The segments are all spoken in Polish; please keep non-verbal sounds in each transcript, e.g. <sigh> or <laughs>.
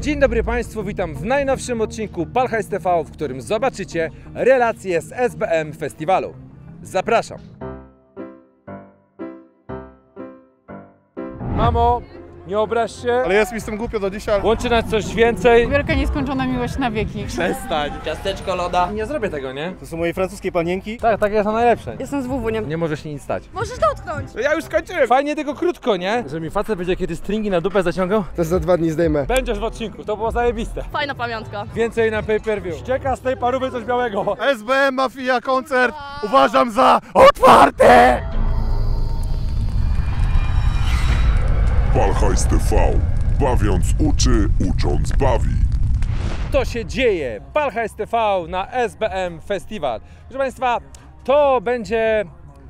Dzień dobry Państwu, witam w najnowszym odcinku Palhajs TV, w którym zobaczycie relacje z SBM Festiwalu. Zapraszam. Mamo, nie obraź się. Ale jest mi z tym głupio do dzisiaj. Łączy nas coś więcej. Wielka nieskończona miłość na wieki. Przestań. Ciasteczko loda. Nie zrobię tego, nie? To są moje francuskie panienki. Tak, takie są najlepsze. Jestem z Wuwuniem. Nie może się nic stać. Możesz dotknąć. No ja już skończyłem. Fajnie tylko krótko, nie? Że mi facet będzie kiedy stringi na dupę zaciągał. To za dwa dni zdejmę. Będziesz w odcinku, to było zajebiste. Fajna pamiątka. Więcej na pay per view. Ścieka z tej parówy coś białego. SBM Mafia koncert uważam za otwarty. Palhajs TV. Bawiąc uczy, ucząc bawi. to się dzieje. Palhajs TV na SBM Festiwal. Proszę Państwa, to będzie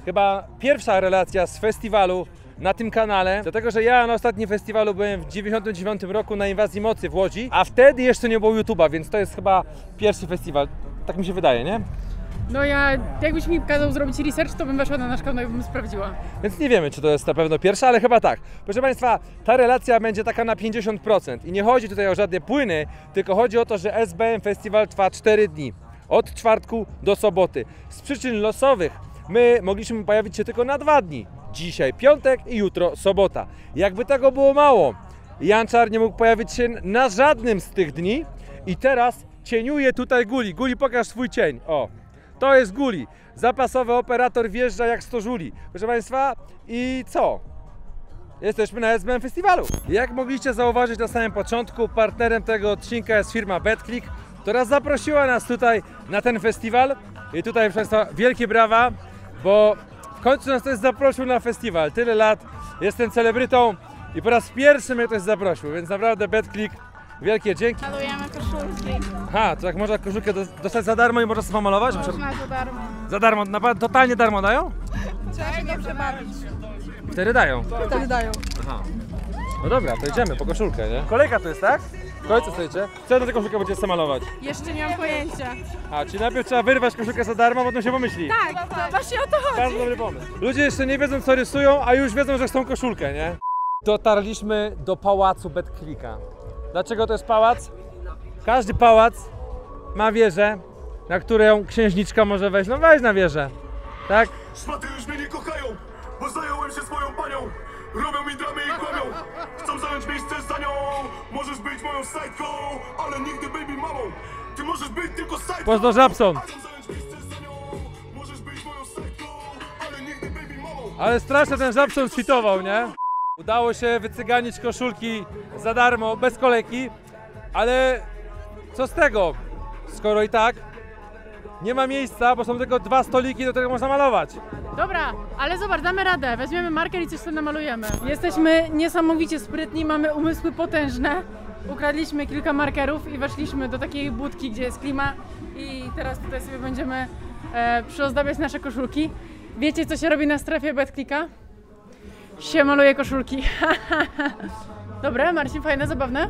chyba pierwsza relacja z festiwalu na tym kanale, dlatego że ja na ostatnim festiwalu byłem w 99 roku na Inwazji Mocy w Łodzi, a wtedy jeszcze nie było YouTube'a, więc to jest chyba pierwszy festiwal. Tak mi się wydaje, nie? No ja, jakbyś mi kazał zrobić research, to bym weszła na nasz kanał i bym sprawdziła. Więc nie wiemy, czy to jest na pewno pierwsza, ale chyba tak. Proszę Państwa, ta relacja będzie taka na 50%. I nie chodzi tutaj o żadne płyny, tylko chodzi o to, że SBM Festiwal trwa 4 dni. Od czwartku do soboty. Z przyczyn losowych my mogliśmy pojawić się tylko na dwa dni. Dzisiaj piątek i jutro sobota. Jakby tego było mało, Janczar nie mógł pojawić się na żadnym z tych dni i teraz cieniuje tutaj Guli. Guli, pokaż swój cień. O, to jest Guli. Zapasowy operator wjeżdża jak 100 żuli. Proszę Państwa, i co? Jesteśmy na SBM Festiwalu. Jak mogliście zauważyć na samym początku, partnerem tego odcinka jest firma BetClick, która zaprosiła nas tutaj na ten festiwal. I tutaj, proszę Państwa, wielkie brawa, bo w końcu nas ktoś zaprosił na festiwal. Tyle lat jestem celebrytą i po raz pierwszy mnie ktoś zaprosił, więc naprawdę BetClick, wielkie dzięki. Malujemy koszulki. Aha, to jak można koszulkę dos- dostać za darmo i można sobie pomalować? Można za darmo. Za darmo, naprawdę totalnie darmo dają? Trzeba się dobrze bawić. Wtedy dają. Wtedy dają. Aha. No dobra, to idziemy po koszulkę, nie? Kolejka tu jest, tak? Kolejce stoicie? Co na tę koszulkę będziecie malować? Jeszcze nie mam pojęcia. A, czyli najpierw trzeba wyrwać koszulkę za darmo, potem się pomyśli. Tak, to właśnie o to chodzi. Bardzo dobry pomysł. Ludzie jeszcze nie wiedzą, co rysują, a już wiedzą, że chcą koszulkę, nie? Dotarliśmy do pałacu Betklika. Dlaczego to jest pałac? Każdy pałac ma wieżę, na którą księżniczka może wejść. No weź na wieżę, tak? Szmaty już mnie nie kochają, bo zająłem się swoją panią. Robią mi dramy i kłamią. Chcą zająć miejsce za nią. Możesz być moją sajtką, ale nigdy baby mamą. Ty możesz być tylko sajtką. Pozdro Żabson. Ale strasznie ten Żabson świtował, nie? Udało się wycyganić koszulki za darmo, bez kolejki, ale co z tego, skoro i tak nie ma miejsca, bo są tylko dwa stoliki, do których można malować. Dobra, ale zobacz, damy radę. Weźmiemy marker i coś sobie namalujemy. Jesteśmy niesamowicie sprytni, mamy umysły potężne. Ukradliśmy kilka markerów i weszliśmy do takiej budki, gdzie jest klima i teraz tutaj sobie będziemy e, przyozdabiać nasze koszulki. Wiecie, co się robi na strefie Betklika? Się maluje koszulki. <laughs> Dobre, Marcin, fajne, zabawne?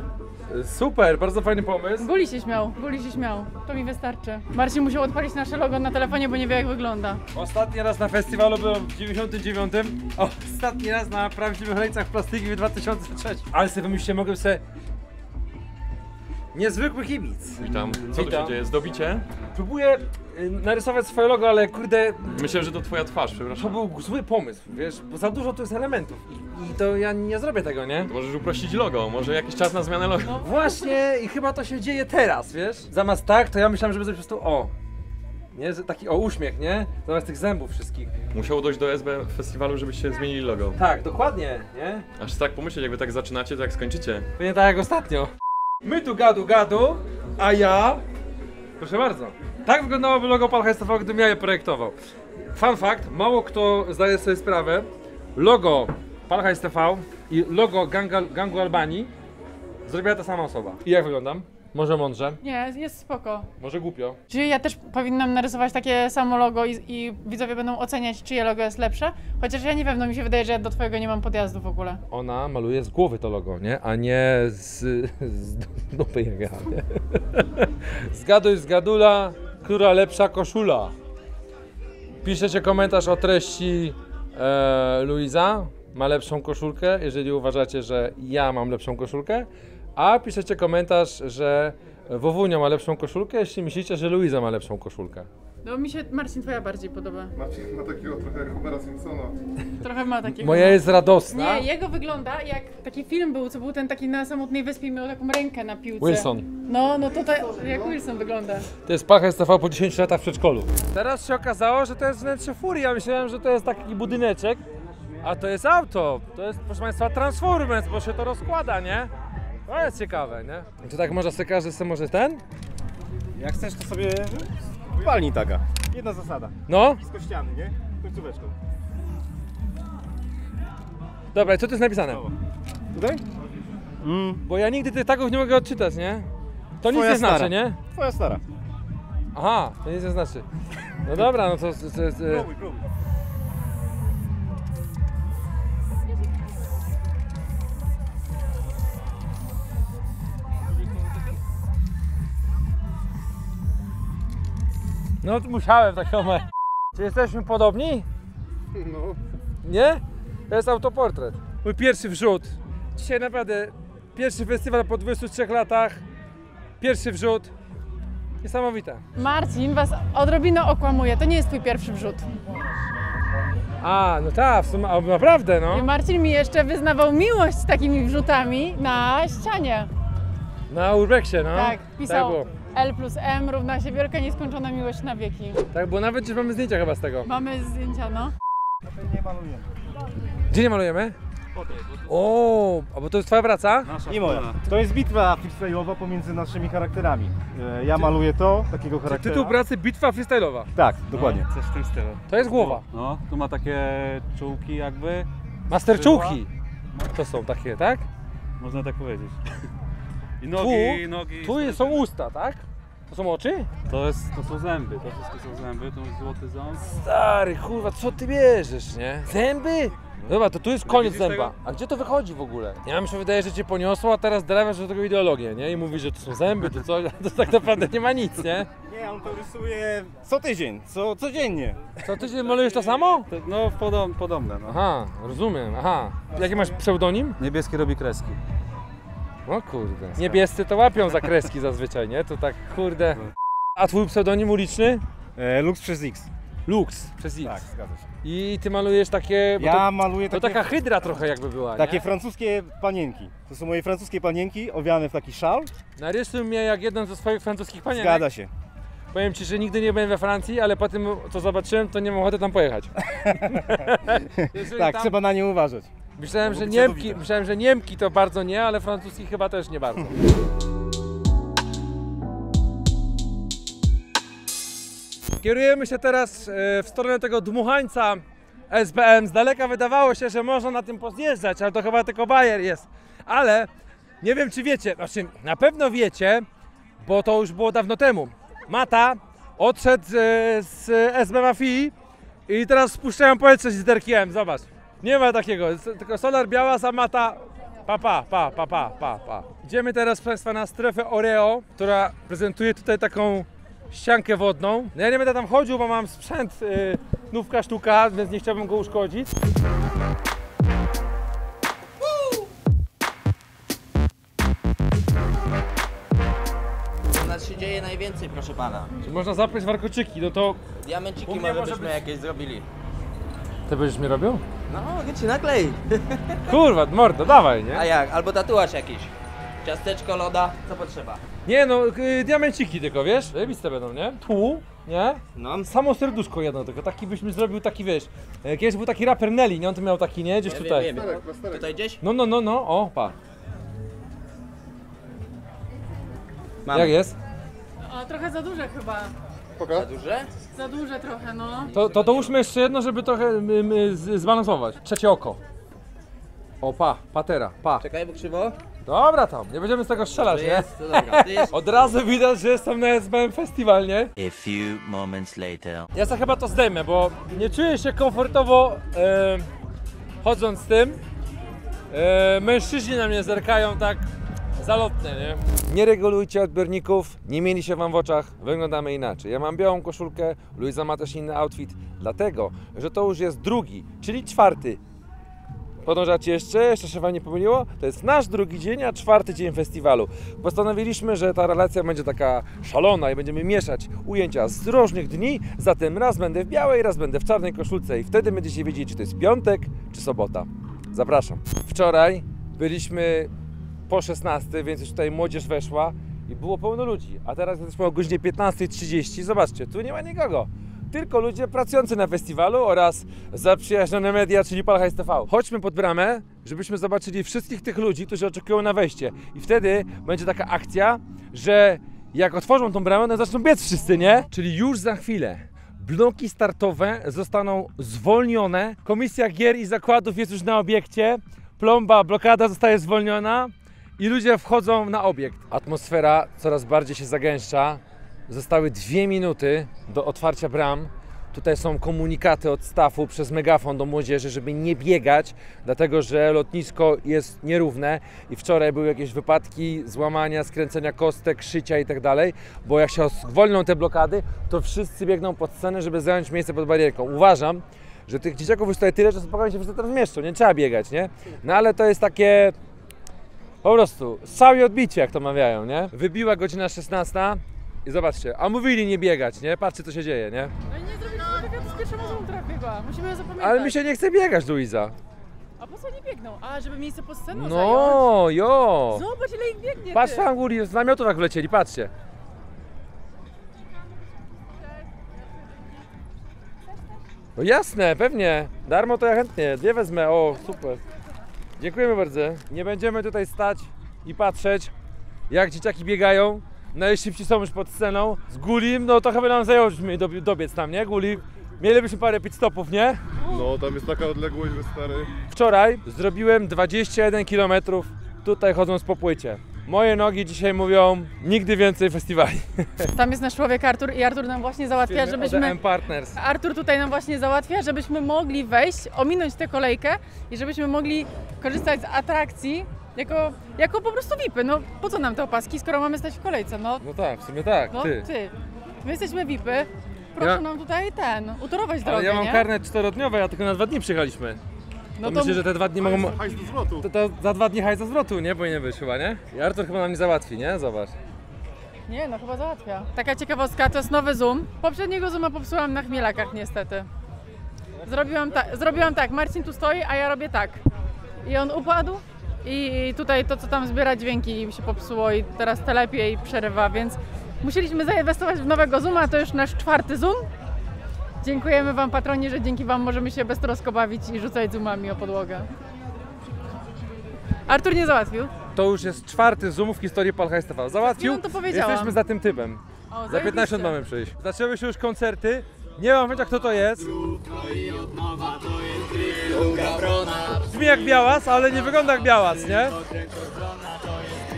Super, bardzo fajny pomysł. Guli się śmiał, Guli się śmiał. To mi wystarczy. Marcin musiał odpalić nasze logo na telefonie, bo nie wie jak wygląda. Ostatni raz na festiwalu byłem w 99. Ostatni raz na prawdziwych ręcach plastiki w 2003. Ale sobie wymyślcie, mogłem sobie... Niezwykły kibic. Witam. Co tu Witam. się dzieje? Zdobicie? Próbuję y, narysować swoje logo, ale kurde, Myślę, że to twoja twarz, to przepraszam. był zły pomysł, wiesz, bo za dużo tu jest elementów i, i to ja nie zrobię tego, nie? To możesz uprościć logo, może jakiś czas na zmianę logo. No właśnie i chyba to się dzieje teraz, wiesz? Zamiast tak, to ja myślałem, żeby zrobić po prostu o. Nie, że taki o uśmiech, nie? Zamiast tych zębów wszystkich. Musiało dojść do SB festiwalu, żebyście zmienili logo. Tak, dokładnie, nie? Aż tak pomyśleć, jakby tak zaczynacie, to jak skończycie. Pewnie tak jak ostatnio. My tu gadu gadu, a ja... Proszę bardzo. Tak wyglądałoby logo Palhajstowa, gdybym ja je projektował. Fun fact, mało kto zdaje sobie sprawę, logo Palhajs TV i logo Gangu Albanii zrobiła ta sama osoba. I jak wyglądam? Może mądrze, Nie, jest spoko. może głupio. Czyli ja też powinnam narysować takie samo logo i, i widzowie będą oceniać, czyje logo jest lepsze? Chociaż ja nie wiem, no mi się wydaje, że ja do twojego nie mam podjazdu w ogóle. Ona maluje z głowy to logo, nie? A nie z, z <laughs> dupy jak ja, nie? <laughs> Zgaduj zgadula, która lepsza koszula. Piszecie komentarz o treści e, Luiza ma lepszą koszulkę, jeżeli uważacie, że ja mam lepszą koszulkę, a piszecie komentarz, że Wowunia ma lepszą koszulkę, jeśli myślicie, że Luiza ma lepszą koszulkę. No mi się, Marcin, twoja bardziej podoba. Marcin ma takiego trochę jak Homera Simpsona. Trochę ma takiego. Moja jest radosna. Nie, jego wygląda jak taki film był, co był ten taki na samotnej wyspie i miał taką rękę na piłce. Wilson. No, no to, to jak Wilson wygląda. To jest Pacha TV po 10 latach w przedszkolu. Teraz się okazało, że to jest wnętrze furii. Ja myślałem, że to jest taki budyneczek, a to jest auto. To jest, proszę Państwa, Transformers, bo się to rozkłada, nie? To jest ciekawe, nie? Czy tak może sobie każdy sobie może ten? Jak chcesz, to sobie walnij taka. Jedna zasada. No, Blisko ściany, nie? Końcóweczką. dobra, i co tu jest napisane? Tutaj? Bo ja nigdy tych tagów nie mogę odczytać, nie? To nic Twoja nie znaczy, stara. nie? Twoja stara. Aha, to nic nie znaczy. No dobra, no to... to, to, to Próbuj, próbuj. No musiałem tak samo. Czy jesteśmy podobni? No. Nie? To jest autoportret. Mój pierwszy wrzut. Dzisiaj naprawdę pierwszy festiwal po 23 latach. Pierwszy wrzut. Niesamowite. Marcin was odrobinę okłamuje, to nie jest twój pierwszy wrzut. A, no tak, w sumie, a, naprawdę I no. Marcin mi jeszcze wyznawał miłość z takimi wrzutami na ścianie. Na Urbexie, no. tak, Tak pisał było. L plus M równa się wielka nieskończona miłość na wieki. Tak było, nawet gdzieś mamy zdjęcia chyba z tego. Mamy zdjęcia, no. Nie malujemy. Gdzie nie malujemy? O, a bo to jest twoja praca? I moja. To jest bitwa freestyle'owa pomiędzy naszymi charakterami. E, Ja maluję to, takiego charaktera. Tytuł pracy Bitwa Freestyle'owa. Tak, dokładnie. Coś w tym stylu. To jest głowa. No, tu ma takie czułki jakby, Masterczułki. To są takie, tak? można tak powiedzieć. I nogi, nogi. Tu są usta, tak? To są oczy? To, jest, to są zęby, to wszystko są zęby, to jest złoty ząb. Stary, kurwa, co ty bierzesz, nie? Zęby? Dobra, to tu jest koniec widzisz zęba. A gdzie to wychodzi w ogóle? Ja mi się wydaje, że cię poniosło, a teraz dolewasz do tego ideologię, nie? I mówisz, że to są zęby, to co? To tak naprawdę nie ma nic, nie? Nie, on to rysuje co tydzień, co codziennie. Co, ty się malujesz to samo? To, no, podob, podobne, no. Aha, rozumiem, aha. Jaki masz pseudonim? Niebieskie robi kreski. O kurde. Niebiescy to łapią za kreski zazwyczaj, nie? To tak, kurde. A twój pseudonim uliczny? E, Lux przez X. Lux, przez X. Tak, zgadza się. I ty malujesz takie... bo Ja to, maluję to takie, taka hydra trochę jakby była, takie nie? francuskie panienki. To są moje francuskie panienki owiane w taki szal. Narysuj mnie jak jeden ze swoich francuskich panienek. Zgadza się. Powiem ci, że nigdy nie byłem we Francji, ale po tym co zobaczyłem, to nie mam ochoty tam pojechać. <laughs> Jeżeli Tak, tam- trzeba na nie uważać. Myślałem, że Mogą być Niemki, myślałem, że Niemki to bardzo nie, ale francuski chyba też nie bardzo. Kierujemy się teraz e, w stronę tego dmuchańca SBM. Z daleka wydawało się, że można na tym pozjeżdżać, ale to chyba tylko bajer jest. Ale nie wiem, czy wiecie, znaczy na pewno wiecie, bo to już było dawno temu. Mata odszedł e, z SB Mafii i teraz spuszczają powietrze z derkiem, zobacz. Nie ma takiego, tylko solar biała, zamata. Pa, pa, pa, pa, pa, pa, pa. Idziemy teraz Państwa na strefę Oreo, która prezentuje tutaj taką ściankę wodną. No ja nie będę tam chodził, bo mam sprzęt y, nówka sztuka, więc nie chciałbym go uszkodzić. Nas się dzieje najwięcej, proszę pana. Czy można zapiąć warkoczyki, no to Diamenciki U mnie może może byśmy być- jakieś zrobili. Ty będziesz mi robił? No, mogę ci nakleić. <laughs> Kurwa, mordo, dawaj, nie? A jak? Albo tatuaż jakiś. Ciasteczko, loda, co potrzeba. Nie no, y, diamenciki tylko, wiesz? Zajebiste będą, nie? Tu, nie? No, Samo serduszko jedno tylko, taki byś mi zrobił taki, wiesz, e, kiedyś był taki raper Nelly, nie? On to miał taki, nie? Gdzieś ja tutaj. wiem, wiem. Tutaj gdzieś? No, no, no, no, o, pa. Mamy. Jak jest? O, trochę za duże chyba. Za duże? Za duże trochę, no. To, to dołóżmy jeszcze jedno, żeby trochę z- zbalansować. Trzecie oko. O, pa, patera, pa. Czekaj, bo krzywo. Dobra tam, nie będziemy z tego strzelać, To nie? jest, to dobra. Ty jest. <laughs> Od razu widać, że jestem na SBM Festival, nie? A few moments later. Ja sobie chyba to zdejmę, bo nie czuję się komfortowo e, chodząc z tym. E, mężczyźni na mnie zerkają tak zalotne, nie? Nie regulujcie odbiorników, nie mieli się wam w oczach, wyglądamy inaczej. Ja mam białą koszulkę, Luisa ma też inny outfit, dlatego, że to już jest drugi, czyli czwarty. Podążacie jeszcze? Jeszcze się wam nie pomyliło? To jest nasz drugi dzień, a czwarty dzień festiwalu. Postanowiliśmy, że ta relacja będzie taka szalona i będziemy mieszać ujęcia z różnych dni, zatem raz będę w białej, raz będę w czarnej koszulce i wtedy będziecie wiedzieli, czy to jest piątek, czy sobota. Zapraszam. Wczoraj byliśmy po 16, więc już tutaj młodzież weszła i było pełno ludzi. A teraz jesteśmy o godzinie 15.30. Zobaczcie, tu nie ma nikogo. Tylko ludzie pracujący na festiwalu oraz zaprzyjaźnione media, czyli Palhajs TV. Chodźmy pod bramę, żebyśmy zobaczyli wszystkich tych ludzi, którzy oczekują na wejście. I wtedy będzie taka akcja, że jak otworzą tą bramę, to zaczną biec wszyscy, nie? Czyli już za chwilę bloki startowe zostaną zwolnione. Komisja gier i zakładów jest już na obiekcie. Plomba, blokada zostaje zwolniona i ludzie wchodzą na obiekt. Atmosfera coraz bardziej się zagęszcza. Zostały dwie minuty do otwarcia bram. Tutaj są komunikaty od stafu przez megafon do młodzieży, żeby nie biegać, dlatego że lotnisko jest nierówne i wczoraj były jakieś wypadki złamania, skręcenia kostek, szycia i tak dalej, bo jak się zwolnią te blokady, to wszyscy biegną pod scenę, żeby zająć miejsce pod barierką. Uważam, że tych dzieciaków już tutaj tyle, że spokojnie się wszyscy tam zmieszczą, nie trzeba biegać, nie? No ale to jest takie po prostu strzał i odbicie, jak to mawiają, nie? Wybiła godzina 16 i zobaczcie, a mówili nie biegać, nie? Patrzcie, co się dzieje, nie? No i nie zrobiliśmy wywiadu z pierwszą osobą, która biegła. Musimy zapamiętać. Ale mi się nie chce biegać, Luiza. A po co nie biegną? A, żeby miejsce pod sceną zająć? No, jo! Zobacz ile ich biegnie, Patrz ty. tam góry, z namiotów jak wlecieli, patrzcie. No jasne, pewnie. Darmo to ja chętnie. Dwie wezmę, o super. Dziękujemy bardzo. Nie będziemy tutaj stać i patrzeć, jak dzieciaki biegają. Najszybsi są już pod sceną. Z Gulim, no to chyba nam zajęło dob- dobiec tam, nie? Guli. Mielibyśmy parę pit stopów, nie? No, tam jest taka odległość, że stary. Wczoraj zrobiłem 21 km tutaj chodząc po płycie. Moje nogi dzisiaj mówią nigdy więcej festiwali. Tam jest nasz człowiek Artur i Artur nam właśnie załatwia, żebyśmy... Partners. Artur tutaj nam właśnie załatwia, żebyśmy mogli wejść, ominąć tę kolejkę i żebyśmy mogli korzystać z atrakcji jako, jako po prostu VIPy. No po co nam te opaski, skoro mamy stać w kolejce? No, No tak, w sumie tak, no ty. ty. My jesteśmy VIPy. Proszę Ja- nam tutaj ten, utorować drogę, Ale ja mam nie? karnet czterodniowy, a tylko na dwa dni przyjechaliśmy. No to to myślę, że te dwa dni mogą... Hajs do zwrotu. To, to za dwa dni hajza zwrotu, nie? Powinien być chyba, nie? I Artur chyba nam nie załatwi, nie? Zobacz. Nie, no chyba załatwia. Taka ciekawostka, to jest nowy Zoom. Poprzedniego Zooma popsułam na chmielakach niestety. Zrobiłam, ta, zrobiłam tak, Marcin tu stoi, a ja robię tak. I on upadł i tutaj to, co tam zbiera dźwięki się popsuło i teraz telepie i przerywa, więc musieliśmy zainwestować w nowego Zooma, to już nasz czwarty Zoom. Dziękujemy Wam patronie, że dzięki Wam możemy się beztrosko bawić i rzucać Zoomami o podłogę. Artur nie załatwił. To już jest czwarty zoom w historii Palhajs TV. Załatwił. Chwilą to powiedziałam. Jesteśmy za tym typem. O, Za 15 zajebiście. mamy przyjść. Zaczęły się już koncerty. Nie mam pojęcia kto to jest. Brzmi jak Białas, ale nie wygląda jak Białas, nie?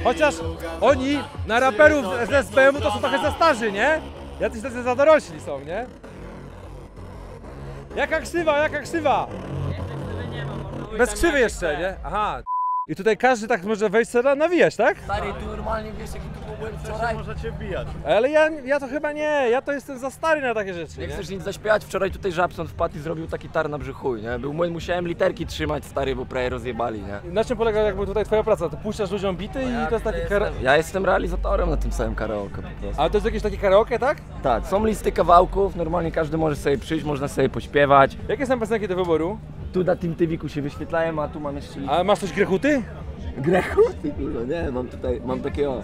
Chociaż oni na raperów z SBM to są trochę za starzy, nie? Jacyś tacy za dorośli są, nie? Jaka krzywa, jaka krzywa? Bez krzywy jeszcze, nie? Aha. I tutaj każdy tak może wejść sobie nawijać, tak? Stary, tu normalnie wiesz jaki tu byłem wczoraj? Możecie wbijać. Ale ja, ja to chyba nie, ja to jestem za stary na takie rzeczy, Nie nie? chcesz nic zaśpiewać? Wczoraj tutaj Żabson wpadł i zrobił taki tar na brzuchuj, nie? Był, musiałem literki trzymać, stary, bo prawie rozjebali, nie? Na czym polega jakby tutaj twoja praca? To puszczasz ludziom bity i to jest taki kara... Ja jestem realizatorem na tym samym karaoke po prostu. Ale to jest jakieś takie karaoke, tak? Tak, są listy kawałków, normalnie każdy może sobie przyjść, można sobie pośpiewać. Jakie są piosenki do wyboru? Tu na tym tywiku się wyświetlają, a tu mam jeszcze A masz coś grechuty? grechu? Ty kurwa, nie, mam tutaj, mam takie o...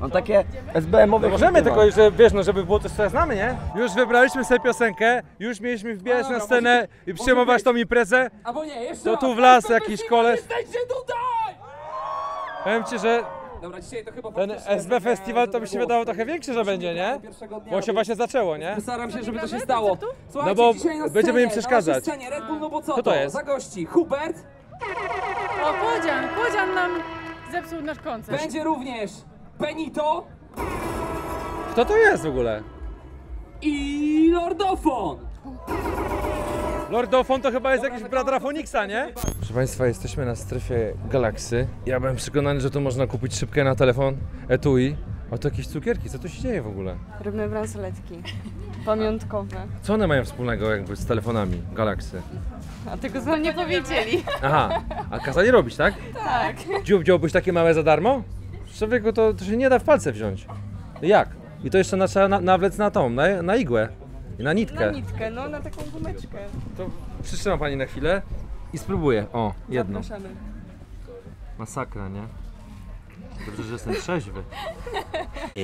Mam takie SBM-owe No możemy, tylko że wiesz, no żeby było coś, co ja znamy, nie? Już wybraliśmy sobie piosenkę, już mieliśmy wbijać na scenę i przyjmować tą imprezę. Albo nie, jeszcze To tu w las jakiś koleś. Powiem ci, że Dobra, dzisiaj to chyba ten faktycznie SB trochę Festiwal to by się było. wydało trochę większe, że będzie, nie? Pierwszego dnia Bo się właśnie zaczęło, nie? Postaram się, żeby to się stało. Słuchajcie, No bo dzisiaj na będziemy im scenie, przeszkadzać. Na naszej scenie Red Bull, no bo co Kto to jest? Za gości Hubert, O, Kłodzian, Kłodzian nam zepsuł nasz koncert. będzie również Benito Kto to jest w ogóle? i Lordofon. Lord Dauphin to chyba jest jakiś brat Rafoniksa, nie? Proszę Państwa, jesteśmy na strefie Galaksy. Ja byłem przekonany, że tu można kupić szybkę na telefon etui. A to jakieś cukierki, co tu się dzieje w ogóle? Robimy bransoletki. Pamiątkowe. Co one mają wspólnego jakby z telefonami Galaksy? A tego nam nie powiedzieli. Aha, a kazali robić, tak? Tak. Dziób wziąłbyś takie małe za darmo? Człowieku, to, to się nie da w palce wziąć. Jak? I to jeszcze na, trzeba na, nawlec na tą, na, na igłę na nitkę. Na nitkę, no na taką gumeczkę. To przytrzymam Pani na chwilę i spróbuję. O, jedno. Zapraszamy. Masakra, nie? Dobrze, że jestem trzeźwy.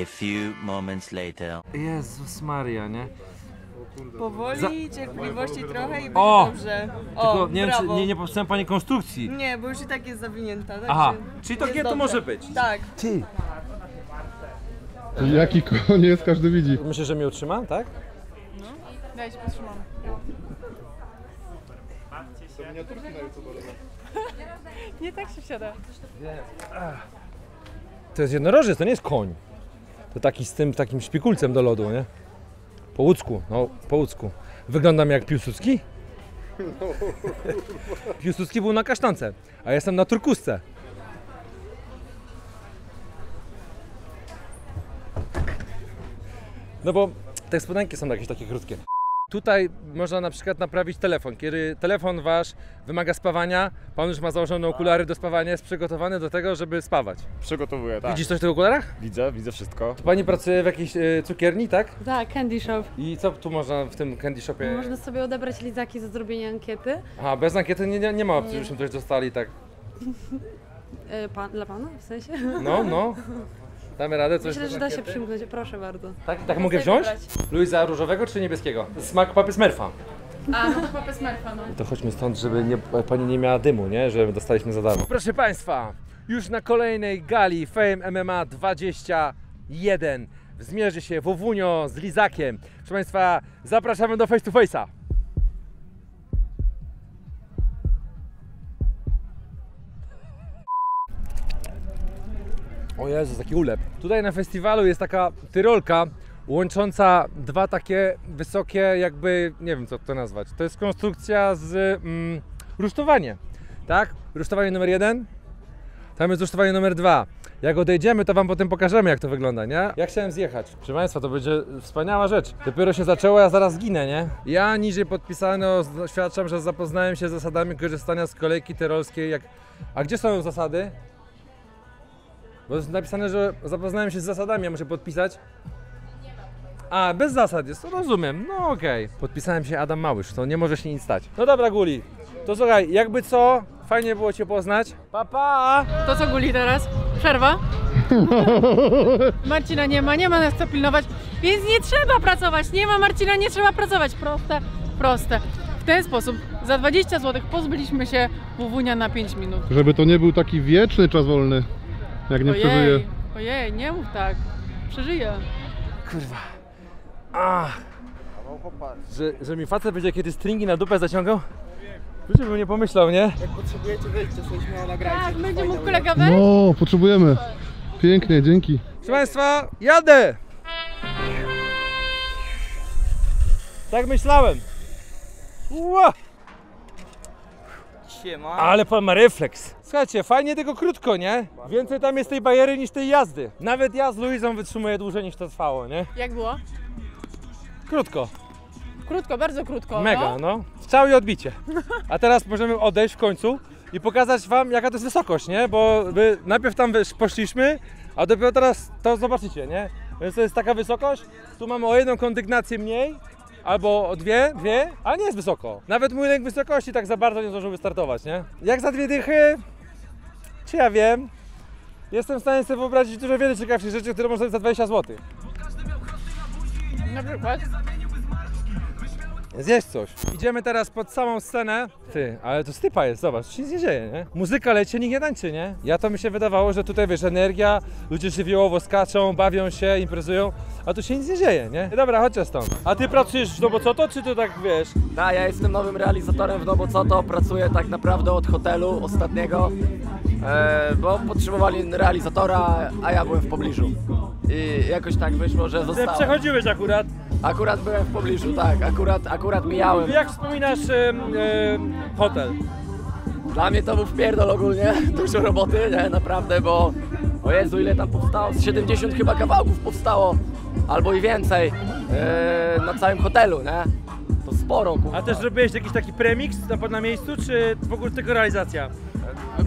A few moments later. Jezus Maria, nie? Powoli, cierpliwości trochę i będzie O! dobrze. O, Tylko nie wiem, czy brawo. nie, nie popsułem Pani konstrukcji. Nie, bo już i tak jest zawinięta. także Aha, czyli to G to może być. Tak. Ty! Jaki koniec każdy widzi. Myślę, że mnie utrzyma, tak? Daj się potrzymam. Nie tak się wsiada. To jest jednorożec, to nie jest koń. To taki z tym takim szpikulcem do lodu, nie? Po łódzku, no po łódzku. Wyglądam jak Piłsudski? Piłsudski był na kasztance, a ja jestem na turkusce. No bo te spodenki są jakieś takie krótkie. Tutaj można na przykład naprawić telefon. Kiedy telefon wasz wymaga spawania, pan już ma założone okulary do spawania, jest przygotowany do tego, żeby spawać. Przygotowuję, tak. Widzisz coś w tych okularach? Widzę, widzę wszystko. To pani pracuje w jakiejś e, cukierni, tak? Tak, Candy Shop. I co tu można w tym candy shopie? Można sobie odebrać lizaki za zrobienie ankiety. Aha, bez ankiety nie, nie, nie ma opcji, żebyśmy coś dostali, tak. <laughs> E, pan, dla pana w sensie? No, no. <laughs> Damy radę coś Myślę, że da się przymknąć, proszę bardzo. Tak, tak mogę wziąć? Luisa różowego czy niebieskiego? Smak papy Smurfa. A, no to no. To chodźmy stąd, żeby nie, pani nie miała dymu, nie? Że dostaliśmy za darmo. Proszę Państwa, już na kolejnej gali Fame MMA 21 zmierzy się Wowunio z Lizakiem. Proszę Państwa, zapraszamy do face to face'a. O Jezu, taki ulep. Tutaj na festiwalu jest taka tyrolka łącząca dwa takie wysokie, jakby, nie wiem co to nazwać. To jest konstrukcja z mm, rusztowanie, tak? Rusztowanie numer jeden, tam jest rusztowanie numer dwa. Jak odejdziemy, to Wam potem pokażemy, jak to wygląda, nie? Ja chciałem zjechać. Proszę Państwa, to będzie wspaniała rzecz. Dopiero się zaczęło, ja zaraz zginę, nie? Ja niżej podpisany oświadczam, że zapoznałem się z zasadami korzystania z kolejki tyrolskiej. Jak... A gdzie są zasady? Bo jest napisane, że zapoznałem się z zasadami, ja muszę podpisać. A, bez zasad jest, to rozumiem, no okej. Podpisałem się Adam Małysz, to nie może się nic stać. No dobra, Guli, to słuchaj, jakby co, fajnie było Cię poznać. Pa, pa! To co guli teraz? Przerwa? <laughs> Marcina nie ma, nie ma nas co pilnować, więc nie trzeba pracować. Nie ma Marcina, nie trzeba pracować. Proste, proste. W ten sposób za 20 zł pozbyliśmy się Wuwunia na 5 minut. Żeby to nie był taki wieczny czas wolny, jak nie przeżyje. Ojej, ojej, nie mów tak. Przeżyję. Kurwa. A. Że, że mi facet będzie kiedy stringi na dupę zaciągał? Ludzie bym nie pomyślał, nie? Jak potrzebujecie wejść, to coś miało nagrać. Tak, będzie mógł kolega wejść? No, potrzebujemy. Pięknie, dzięki. Proszę Państwa, jadę! Tak myślałem. Ła! Siema. Ale pan ma refleks. Słuchajcie, fajnie tylko krótko, nie? Więcej tam jest tej bajery niż tej jazdy. Nawet ja z Luizą wytrzymuję dłużej niż to trwało, nie? Jak było? Krótko. Krótko, bardzo krótko. Mega, no. no. Strzał i odbicie. A teraz możemy odejść w końcu i pokazać wam jaka to jest wysokość, nie? Bo my najpierw tam poszliśmy, a dopiero teraz to zobaczycie, nie? Więc to jest taka wysokość, tu mamy o jedną kondygnację mniej, albo o dwie, dwie, ale nie jest wysoko. Nawet mój lęk wysokości tak za bardzo nie zdążył wystartować, nie? Jak za dwie dychy? Czy ja wiem? Jestem w stanie sobie wyobrazić dużo wiele ciekawszych rzeczy, które można za 20 zł. Na przykład. Zjeść coś. Idziemy teraz pod samą scenę. Ty, ale to stypa jest, zobacz, nic nie dzieje, nie? Muzyka leci, nikt nie tańczy, nie? Ja to mi się wydawało, że tutaj, wiesz, energia, ludzie żywiołowo skaczą, bawią się, imprezują, a tu się nic nie dzieje, nie? Dobra, chodźcie stąd. A ty pracujesz w no bo co to, czy ty tak, wiesz? Tak, ja jestem nowym realizatorem w Nowo Co to, pracuję tak naprawdę od hotelu ostatniego, e, bo potrzebowali realizatora, a ja byłem w pobliżu. I jakoś tak wyszło, że zostałem. przechodziłeś akurat. Akurat byłem w pobliżu, tak, akurat, akurat mijałem. Jak wspominasz em, em, hotel? Dla mnie to był wpierdol ogólnie, <laughs> dużo roboty, nie, naprawdę, bo o Jezu, ile tam powstało, z 70 chyba kawałków powstało, albo i więcej, e, na całym hotelu, nie? To sporo, kurwa. A też robiłeś jakiś taki premix na, na miejscu, czy w ogóle tylko realizacja?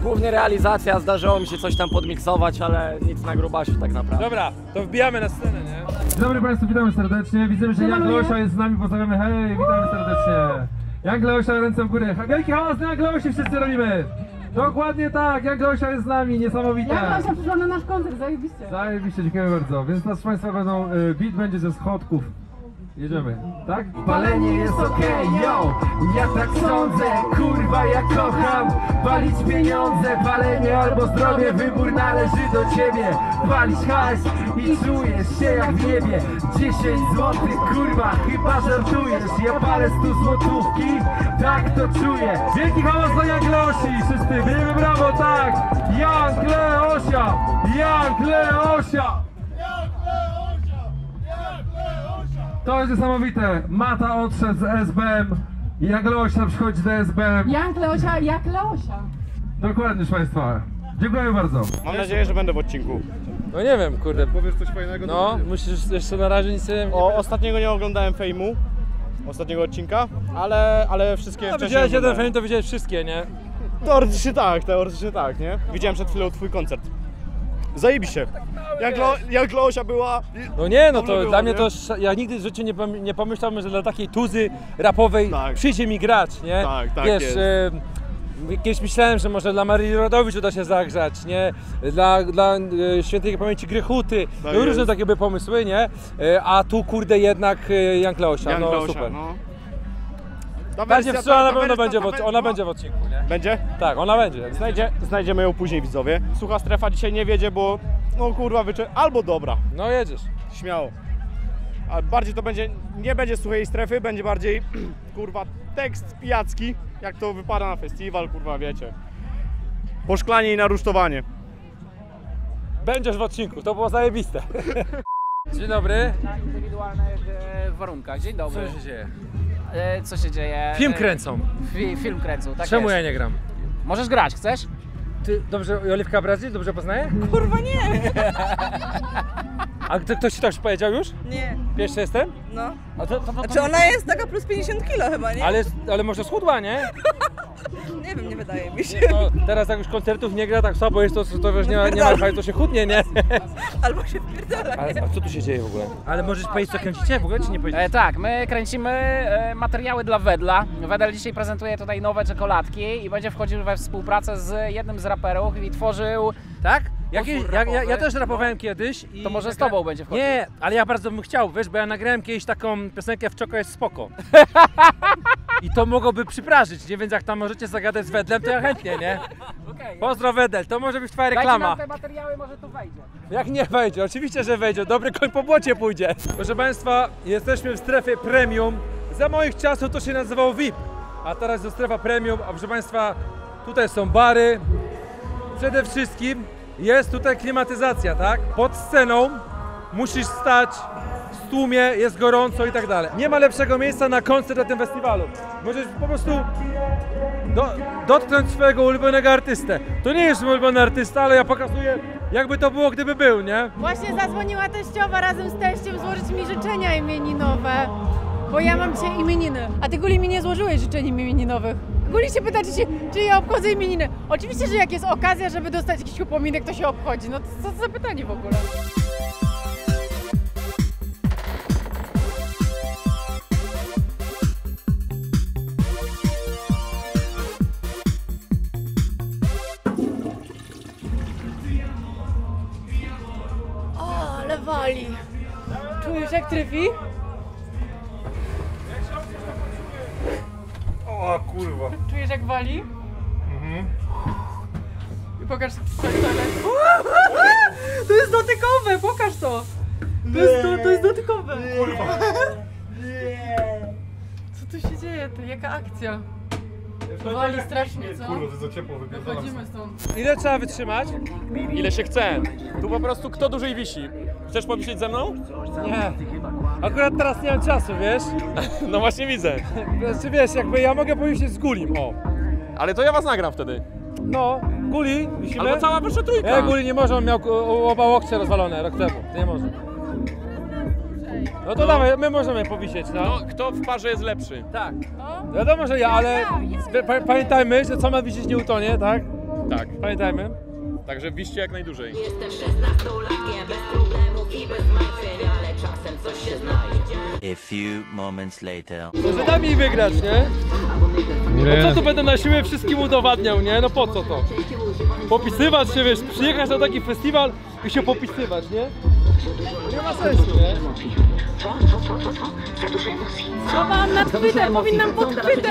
Głównie realizacja, zdarzyło mi się coś tam podmiksować, ale nic na grubasiu tak naprawdę. Dobra, to wbijamy na scenę, nie? Dzień dobry Państwu, witamy serdecznie. Widzimy, że Jan. Leosia jest z nami, pozdrawiamy, hej, witamy serdecznie. Jan Leosia, ręce w górę. Wielki hałas na Jan Leosi wszyscy robimy. Dokładnie tak, Jan Leosia jest z nami, niesamowite. Jak Asia przyszła na nasz koncert, zajebiście. Zajebiście, dziękuję bardzo. Więc proszę Państwa będą, y, beat będzie ze schodków. Jedziemy, tak? Palenie jest okej, yo! Ja tak sądzę, kurwa ja kocham Walić pieniądze, palenie albo zdrowie Wybór należy do ciebie Walić hajs i czujesz się jak w niebie 10 złotych, kurwa, chyba żartujesz Ja palę 100 złotówki, tak to czuję Wielki hałas dla Jank Leosi, wszyscy, bijemy brawo, tak! Jank Leosia! Jank Leosia! To jest niesamowite. Mata odszedł z SBM. i Jak Leosia przychodzi do SBM. Jank Leosia, jak Leosia. Dokładnie, proszę Państwa. Dziękuję bardzo. Mam nadzieję, że będę w odcinku. No nie wiem, kurde. Powiesz coś fajnego? to No, będzie. musisz jeszcze na razie nic nie... O, ostatniego nie oglądałem fejmu, ostatniego odcinka, ale, ale wszystkie No, wcześniej widziałeś jeden oglądałem. film, to widziałeś wszystkie, nie? Teoretycznie tak, teoretycznie tak, nie? Widziałem przed chwilą twój koncert. Zajebiście. Jak, Lo, jak Leosia była... No nie, no to było, dla mnie nie? to, ja nigdy w życiu nie, pom- nie pomyślałem, że dla takiej tuzy rapowej przyjdzie mi grać, nie? Tak, tak Wiesz, e, kiedyś myślałem, że może dla Marii Rodowicz uda się zagrzać, nie? Dla, dla e, świętej pamięci Grychuty, Tak no różne takie były pomysły, nie? E, a tu kurde jednak e, Jan Kleosia, Jan no Leosia, super. no. Ta Będzie wersja- w sumie ta- na ta pewno wersja- będzie, w, ta ona no. będzie w odcinku, nie? Będzie? Tak, ona będzie. Znajdzie, znajdziemy ją później widzowie. Sucha strefa dzisiaj nie wiedzie, bo no kurwa wyczy... Albo dobra. No jedziesz. Śmiało. A bardziej to będzie, nie będzie suchej strefy, będzie bardziej <clears throat> kurwa tekst pijacki, jak to wypada na festiwal, kurwa wiecie. Poszklanie i narusztowanie. Będziesz w odcinku, to było zajebiste. <laughs> Dzień dobry. Na indywidualnych e, warunkach. Dzień dobry. Co się dzieje? E, co się dzieje? Film E, kręcą. Fi, film kręcą, tak Czemu jest. ja nie gram? Możesz grać, chcesz? Ty dobrze, Oliwka Brazil, dobrze poznaję? Kurwa nie! <laughs> A kto, ktoś ci tak już powiedział już? Nie. Pierwszy jestem? No. A to, to, to, Znaczy ona jest taka plus 50 kilo chyba, nie? Ale, ale może schudła, nie? <laughs> Nie wiem, nie wydaje mi się. No, teraz jak już koncertów nie gra tak słabo jest, to, to wiesz, nie ma, nie ma fajnie, to się chudnie, nie? <laughs> Albo się wpierdala. A, a co tu się dzieje w ogóle? Ale możesz powiedzieć co kręcicie w ogóle, czy nie powiedzieć? E, tak, my kręcimy e, materiały dla Wedla. Wedel dzisiaj prezentuje tutaj nowe czekoladki i będzie wchodził we współpracę z jednym z raperów i tworzył... Tak? Ja, ja, ja też rapowałem kiedyś i... To może z tobą będzie wchodził. Nie, ale ja bardzo bym chciał, wiesz, bo ja nagrałem kiedyś taką piosenkę w Czoko jest spoko. <laughs> I to mogłoby przyprażyć, nie? Więc jak tam możecie zagadać z Wedlem, to ja chętnie, nie? Pozdro Wedel, to może być twoja Dajcie reklama. nam te materiały, może tu wejdzie. Jak nie wejdzie? Oczywiście, że wejdzie. Dobry koń po błocie pójdzie. Proszę Państwa, jesteśmy w strefie premium. Za moich czasów to się nazywało VIP, a teraz jest strefa premium. A proszę Państwa, tutaj są bary. Przede wszystkim jest tutaj klimatyzacja, tak? Pod sceną musisz stać w tłumie, jest gorąco i tak dalej. Nie ma lepszego miejsca na koncert na tym festiwalu. Możesz po prostu do, dotknąć swojego ulubionego artystę. To nie jest mój ulubiony artysta, ale ja pokazuję, jakby to było, gdyby był, nie? Właśnie zadzwoniła teściowa razem z teściem złożyć mi życzenia imieninowe. Bo ja mam dzisiaj imieniny. A ty Guli mi nie złożyłeś życzeń imieninowych. Guli się pyta, czy, czy ja obchodzę imieniny. Oczywiście, że jak jest okazja, żeby dostać jakiś upominek, to się obchodzi. No co za pytanie w ogóle? O, ale wali. Czujesz jak tryfi? O kurwa. Czujesz jak wali? Mhm. I pokaż <laughs> To jest dotykowe, pokaż to! To jest, to, to jest dotykowe! Kurwa. <laughs> Co tu się dzieje? To jaka akcja? Wali strasznie, co? Kurwa, to za ciepło. Wychodzimy stąd. Ile trzeba wytrzymać? Ile się chce. Tu po prostu kto dłużej wisi. Chcesz powisieć ze mną? Nie. Akurat teraz nie mam czasu, wiesz? <laughs> No właśnie widzę. Znaczy wiesz, jakby ja mogę powiedzieć z Gulim, o. Ale to ja was nagram wtedy. No, Guli, wisimy? Albo cała wasza trójka. Nie, Guli nie może, on miał oba łokcie rozwalone rok temu. To nie może. No to dawaj, my możemy powisieć, no. No, kto w parze jest lepszy? Tak. Wiadomo, że ja, ale pa- pamiętajmy, że co ma wisieć nie utonie, tak? Tak. Pamiętajmy. Także wiście jak najdłużej. A few moments later. Może da mi wygrać, nie? No co tu będę na siłę wszystkim udowadniał, nie? No po co to? Popisywać się, wiesz, przyjechać na taki festiwal i się popisywać, nie? Nie ma sensu, nie? Złapałam nadchwytę, powinnam podchwytę.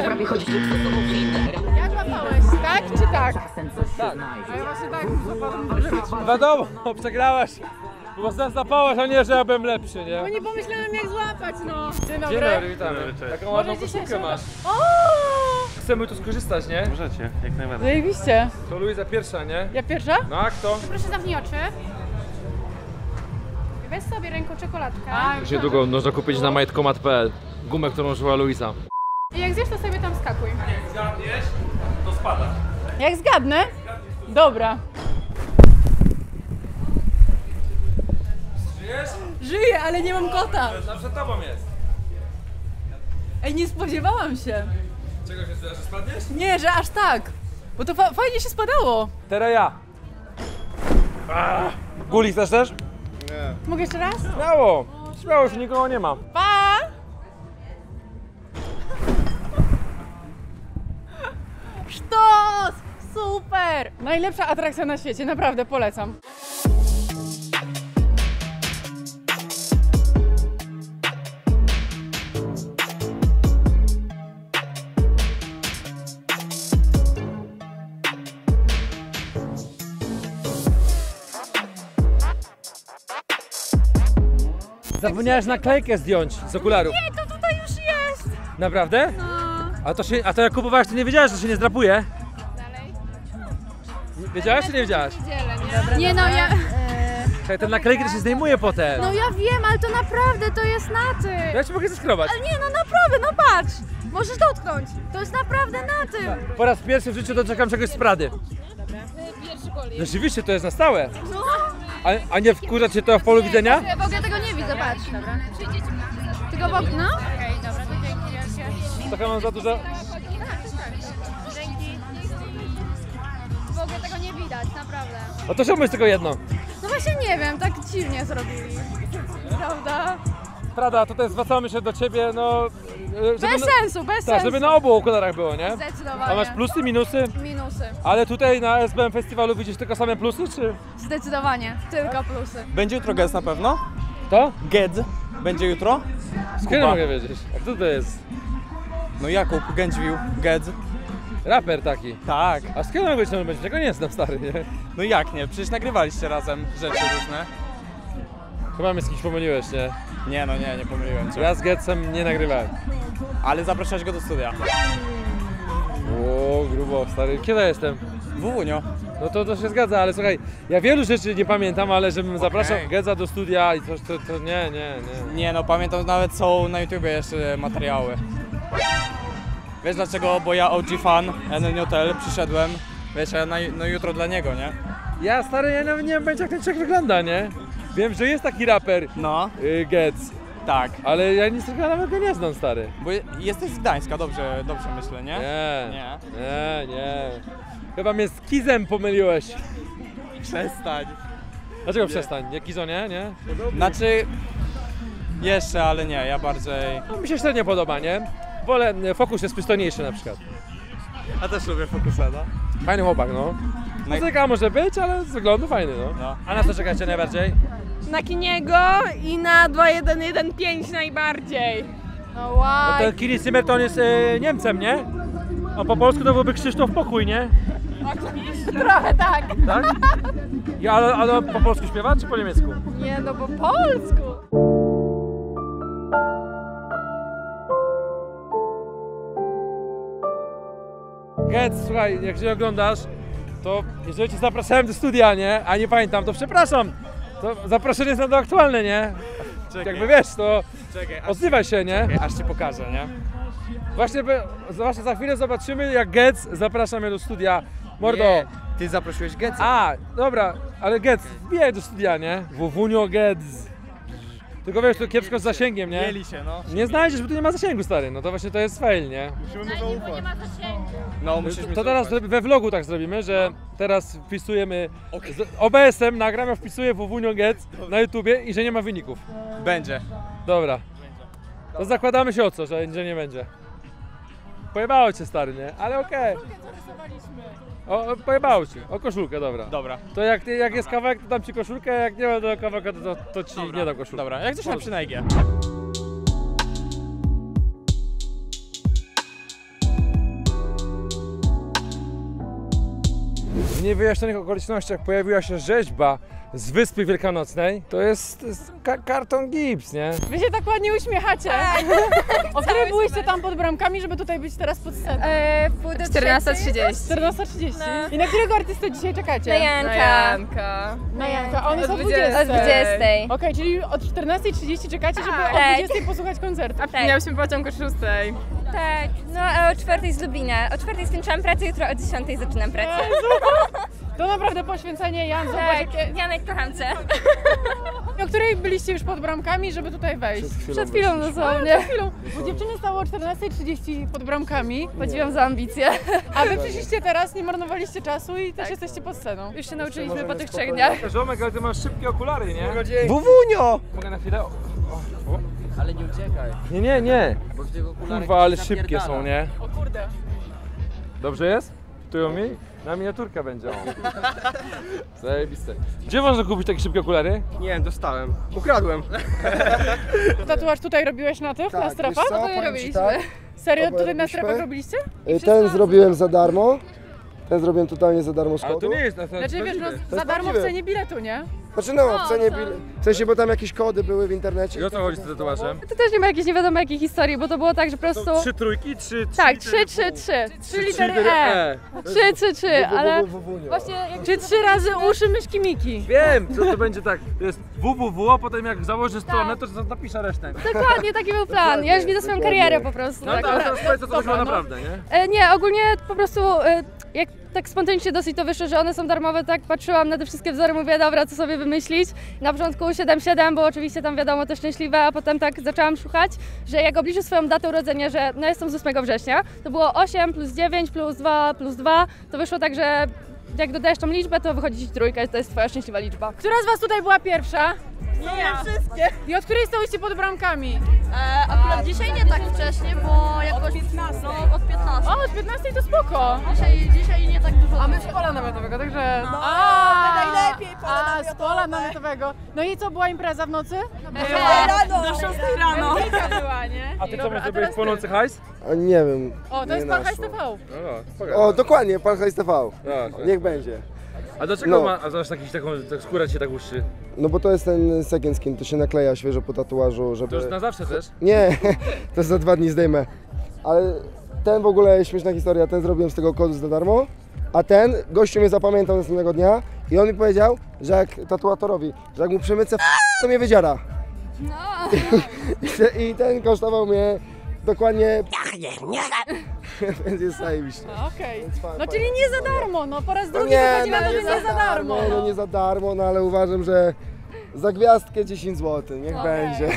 Jak łapałeś, tak czy tak? Tak. A ja właśnie tak złapałam. Wiadomo, przegrałaś. Bo nas napałaś, a nie, że ja byłem lepszy, nie? Bo nie pomyślałem jak złapać, no. Dzień dobry. Dzień dobry, witamy. Taką ładną koszulkę masz. Chcemy tu skorzystać, nie? Możecie, jak najbardziej. Zajebiście. To Luiza pierwsza, nie? Ja pierwsza? No a kto? Proszę zamknij oczy. Weź sobie ręką czekoladkę. Się długo można kupić na majtkomat.pl Gumę, którą żyła Luiza. I jak zjesz, to sobie tam skakuj. Zgadniesz, to spada. Jak zgadnę? Dobra. Żyjesz? Żyję, ale nie mam kota. Na przed tobą jest. Ej, nie spodziewałam się. Czego się że spadniesz? Nie, że aż tak. Bo to fa- fajnie się spadało. Teraz ja. Gulik chcesz też? Mogę jeszcze raz? Śmiało. Śmiało, już nikogo nie ma. Pa! Sztos! Super! Najlepsza atrakcja na świecie, naprawdę polecam. Zapomniałeś naklejkę zdjąć z okularów. Nie, to tutaj już jest. Naprawdę? No. A to, się, a to jak kupowałaś, to nie wiedziałaś, że się nie zdrapuje? Dalej. Wiedziałaś czy nie wiedziałaś? nie? nie no, ja... Czekaj, ten naklejki to się zdejmuje potem. No ja wiem, ale to naprawdę, to jest na tym. Ja ci mogę zeskrobać. Ale nie, no naprawdę, no patrz. Możesz dotknąć. To jest naprawdę na tym. Po raz pierwszy w życiu doczekam czegoś z Prady. Pierwszy. Rzeczywiście, to jest na stałe. No. A, a nie wkurza cię to w polu widzenia? Ja w ogóle tego nie widzę, patrz. Tylko w ogóle, no. Okej, dobra, to dzięki. Trochę mam za dużo... Dzięki. W ogóle tego nie widać, naprawdę. A to czemu jest tylko jedno? No właśnie nie wiem, tak dziwnie zrobili. Prawda? Prada, tutaj zwracamy się do ciebie, no... e, żeby Bez sensu, bez Tak, sensu. żeby na obu okularach było, nie? Zdecydowanie. A masz plusy, minusy? Minusy. Ale tutaj na SBM Festiwalu widzisz tylko same plusy, czy? Zdecydowanie, tylko plusy. Będzie jutro Gez na pewno? To? Ged będzie jutro? Skąd mogę wiedzieć? A kto to jest? No Jakub Gędźwił, Ged. Raper taki. Tak. A skąd mogę być, że on będzie? Tego nie znam, stary, nie? No jak nie? Przecież nagrywaliście razem rzeczy różne. Chyba mnie z kimś pomyliłeś, nie? Nie no nie, nie pomyliłem cię. Ja z Getsem nie nagrywałem. Ale zapraszałeś go do studia. O, grubo, stary. Kiedy ja jestem? W Unio. No to, to się zgadza, ale słuchaj, ja wielu rzeczy nie pamiętam, ale żebym zapraszał Gedza do studia i coś, to, to nie, nie, nie. Nie no, pamiętam nawet są na YouTubie jeszcze materiały. Wiesz dlaczego? Bo ja OG fan, NN Hotel, przyszedłem. Wiesz, ja na, no jutro dla niego, nie? Ja stary, ja nawet nie wiem jak ten czek wygląda, nie? Wiem, że jest taki raper, No, y, Getz, tak. ale ja nic takiego nawet go nie znam, stary. Bo je- jesteś z Gdańska, dobrze, dobrze myślę, nie? Nie, Nie. nie, nie. Chyba mnie z Kizem pomyliłeś. Przestań. Dlaczego przestań? Nie Kizo, nie? Nie? Znaczy, jeszcze, ale nie, ja bardziej... No, mi się średnio podoba, nie? Wolę, e, Fokus jest przystojniejszy na przykład. Ja też lubię Fokusa, no. Fajny chłopak, no. Muzyka może być, ale z wyglądu fajny, no. No. A na co czekacie najbardziej? Na Kiniego i na 2115 najbardziej. No No wow. ten Kiri Zimmerton jest e, Niemcem, nie? A po polsku to byłby Krzysztof Pokój, nie? Trochę tak. Tak? Ja, ale, ale po polsku śpiewa, czy po niemiecku? Nie no, po polsku. Gec, słuchaj, jak się oglądasz, to jeżeli cię zapraszałem do studia, nie, a nie pamiętam, to przepraszam. To zaproszenie jest nadal aktualne, nie? Jakby wiesz, to Czekaj, aż- odzywaj się, nie? Czekaj, aż ci pokażę, nie? Właśnie, właśnie za chwilę zobaczymy, jak Gec zaprasza mnie do studia. Mordo. Nie, ty zaprosiłeś Geca. A, dobra, ale Gec, wbijaj do studia, nie? Wowunio Gec. Tylko wiesz, to kiepsko z zasięgiem, nie? Mieli się, no. Nie znajdziesz, bo tu nie ma zasięgu, stary. No to właśnie to jest fail, nie? Musimy mu zaufać. No, musisz mi To teraz zaufać. we vlogu tak zrobimy, że teraz wpisujemy z OBS-em, nagram, ja wpisuję Gec na YouTubie i że nie ma wyników. Będzie. Dobra. To zakładamy się o co, że, że nie będzie. Pojebało cię stary, nie? Ale okej. O, pojebało cię. O koszulkę, dobra. Dobra. To jak, jak jest kawałek, to dam ci koszulkę, jak nie ma do kawałka, to, to, ci nie dam koszulkę. Dobra, jak coś na IG. W niewyjaśnionych okolicznościach pojawiła się rzeźba z Wyspy Wielkanocnej. To jest, to jest ka karton gips, nie? Wy się tak ładnie uśmiechacie. O której byłyście tam pod bramkami, żeby tutaj być teraz pod sceną? E, pół do 14.30. 14.30. No. I na którego artystę dzisiaj czekacie? Na Janka. Na Janka. Na Janka. A on jest o O 20. 20. Okej, czyli od 14.30 czekacie, żeby o Tak. 20 posłuchać koncertu. Tak. Miałyśmy pociąg o 6. Tak, no a o czwartej z Lubina. O czwartej skończyłam pracę, jutro o dziesiątej zaczynam pracę. <laughs> To naprawdę poświęcenie Jan, zobacz Tak, jakie... Janek, kocham cię. O której byliście już pod bramkami, żeby tutaj wejść? Przed chwilą dosłownie. przed chwilą. Bo dziewczyny stało o 14.30 pod bramkami. Podziwiam za ambicje. A wy przyszliście teraz, nie marnowaliście czasu i też jesteście pod sceną. Już się nauczyliśmy po tych trzech dniach. Ziomek, ale ty masz szybkie okulary, nie? Wowunio! Mogę na chwilę? O, o, o. Ale nie uciekaj. Nie, nie, nie. Bo w tych okularach Kurwa, ale szybkie są, nie? O kurde. Dobrze jest? Tu mi? Na miniaturkę będzie. O. <laughs> Zajebiste. Gdzie można kupić takie szybkie okulary? Nie wiem, dostałem. Ukradłem. <laughs> Tatuaż tutaj robiłeś na tych, na Tak, strefach? wiesz co, powiem ci tak. Serio, tutaj na robiliśmy. strefach robiliście? Y, Ten zrobiłem za darmo. Ten zrobiłem totalnie za darmo z Ale to kodu. nie jest na Znaczy wiesz, no, za darmo w prawdziwe. cenie biletu, nie? Znaczy no, w cenie bil... W sensie, bo tam jakieś kody były w internecie. I o co chodzi z tym tatuażem? To też nie ma jakiejś nie wiadomo jakiej historii, bo to było tak, że po prostu... Trzy trójki, trzy, trzy Tak, litery trzy, trzy, trzy. Trzy litery E. E. Trzy, trzy, trzy, ale właśnie jak Czy trzy razy uszy myszki Miki? Wiem, to, to będzie tak. To jest www, a potem jak założysz stronę, to napiszę resztę. Dokładnie, taki był plan. Ja już widzę swoją karierę po prostu. No tak. teraz powiedz, co to chodziło no. naprawdę, nie? E, nie, ogólnie po prostu e, jak tak spontanicznie dosyć to wyszło, że one są darmowe, tak patrzyłam na te wszystkie wzory, mówię, dobra, co sobie wymyślić. Na początku 7-7, bo oczywiście tam wiadomo te szczęśliwe, a potem tak zaczęłam szukać, że jak obliczę swoją datę urodzenia, że no jestem z 8 września, to było 8 plus 9 plus 2 plus 2, to wyszło tak, że jak dodajesz tą liczbę, to wychodzi ci trójka i to jest twoja szczęśliwa liczba. Która z was tutaj była pierwsza? Nie ja. wszystkie. I od której stałyście pod bramkami? E, akurat dzisiaj nie tak wcześnie, bo jakoś... Od 15. No, od 15. O, od 15 to spoko. Dzisiaj, dzisiaj nie tak dużo. A my z pola namiotowego, także... No, A, najlepiej pola A, z pola namiotowego. No i co, była impreza w nocy? rano. Do 6 rano. Była, nie? A ty co, zrobić teraz ty. płonący hajs? A nie wiem. O, to nie jest pan Hajs. TV. No, no, O, dokładnie, pan Hajs TV. Tak, Niech będzie. A dlaczego No. ma, a masz taki, taką, tak skóra ci się tak łuszczy? No bo to jest ten second skin, to się nakleja świeżo po tatuażu, żeby... To już na zawsze też? Nie, <laughs> to za dwa dni zdejmę. Ale ten w ogóle śmieszna historia, ten zrobiłem z tego kodu za darmo, a ten gościu mnie zapamiętał następnego dnia i on mi powiedział, że jak tatuatorowi, że jak mu przemycę f- to mnie wydziara. No. I, <laughs> te, I ten kosztował mnie dokładnie <laughs> więc jest zajebiście. Okej. fajnie, No czyli nie za darmo, no po raz No drugi nie, wychodzi na no to, że nie za darmo. No, no nie za darmo, no ale uważam, że za gwiazdkę 10 zł, niech będzie.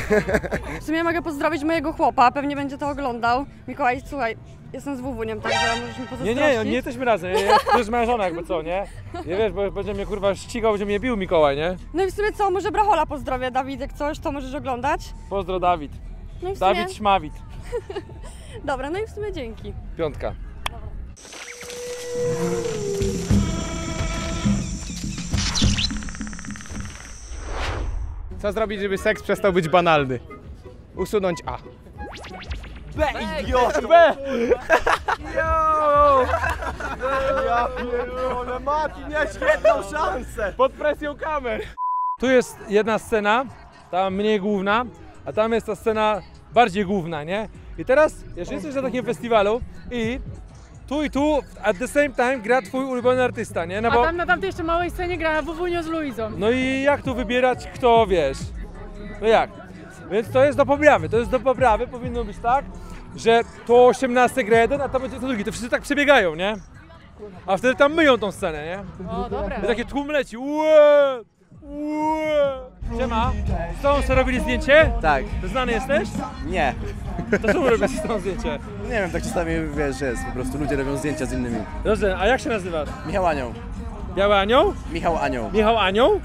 W sumie mogę pozdrowić mojego chłopa, pewnie będzie to oglądał. Mikołaj, słuchaj, jestem z WW-niem, także możesz mi Nie, pozazdrościć. nie, nie jesteśmy razem. Ja, to jest moja żona jakby co, nie? Nie wiesz, bo będzie mnie kurwa ścigał, będzie mnie bił Mikołaj, nie? No i w sumie co, może Brachola pozdrowię, Dawid, jak coś, to możesz oglądać. Pozdro Dawid. No i w sumie... Dawid Śmawit. <laughs> Dobra, no i w sumie dzięki. Piątka. Co zrobić, żeby seks przestał być banalny? Usunąć A. B, idioto! B! Yo! Ja pierdolę, Mati, miałeś jedną szansę! Pod presją kamer. Tu jest jedna scena, ta mniej główna, a tam jest ta scena bardziej główna, nie? I teraz, jeżeli jesteś na takim festiwalu i tu i tu at the same time gra twój ulubiony artysta, nie? No A bo, tam na tamtej jeszcze małej scenie gra Wowunio z Luizą. no i jak tu wybierać, kto wiesz? No jak? Więc to jest do poprawy, to jest do poprawy, powinno być tak, że to 18 gra jeden, a to będzie to drugi, to wszyscy tak przebiegają, nie? A wtedy tam myją tą scenę, nie? O, dobre. I takie tłum leci, Ue! Siema, z tobą sobie robili zdjęcie? Tak. Ty znany jesteś? Nie. To czemu robisz z tą zdjęcie? Nie wiem, tak czasami wiesz, jest, po prostu ludzie robią zdjęcia z innymi. Dobrze, a jak się nazywasz? Michał Anioł. Biały Anioł? Michał Anioł. Michał Anioł?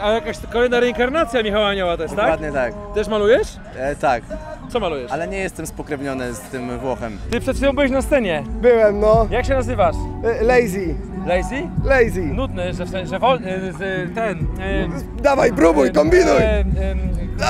A, a jakaś kolejna reinkarnacja Michała Anioła to jest, tak? Dokładnie tak. Też malujesz? E, tak. Co malujesz? Ale nie jestem spokrewniony z tym Włochem. Ty przed chwilą byłeś na scenie. Byłem, no. Jak się nazywasz? E, Lazy. Lazy? Lazy. Nudny, że w sensie, że wol, e, z, ten... E, Dawaj, próbuj, kombinuj! e, e,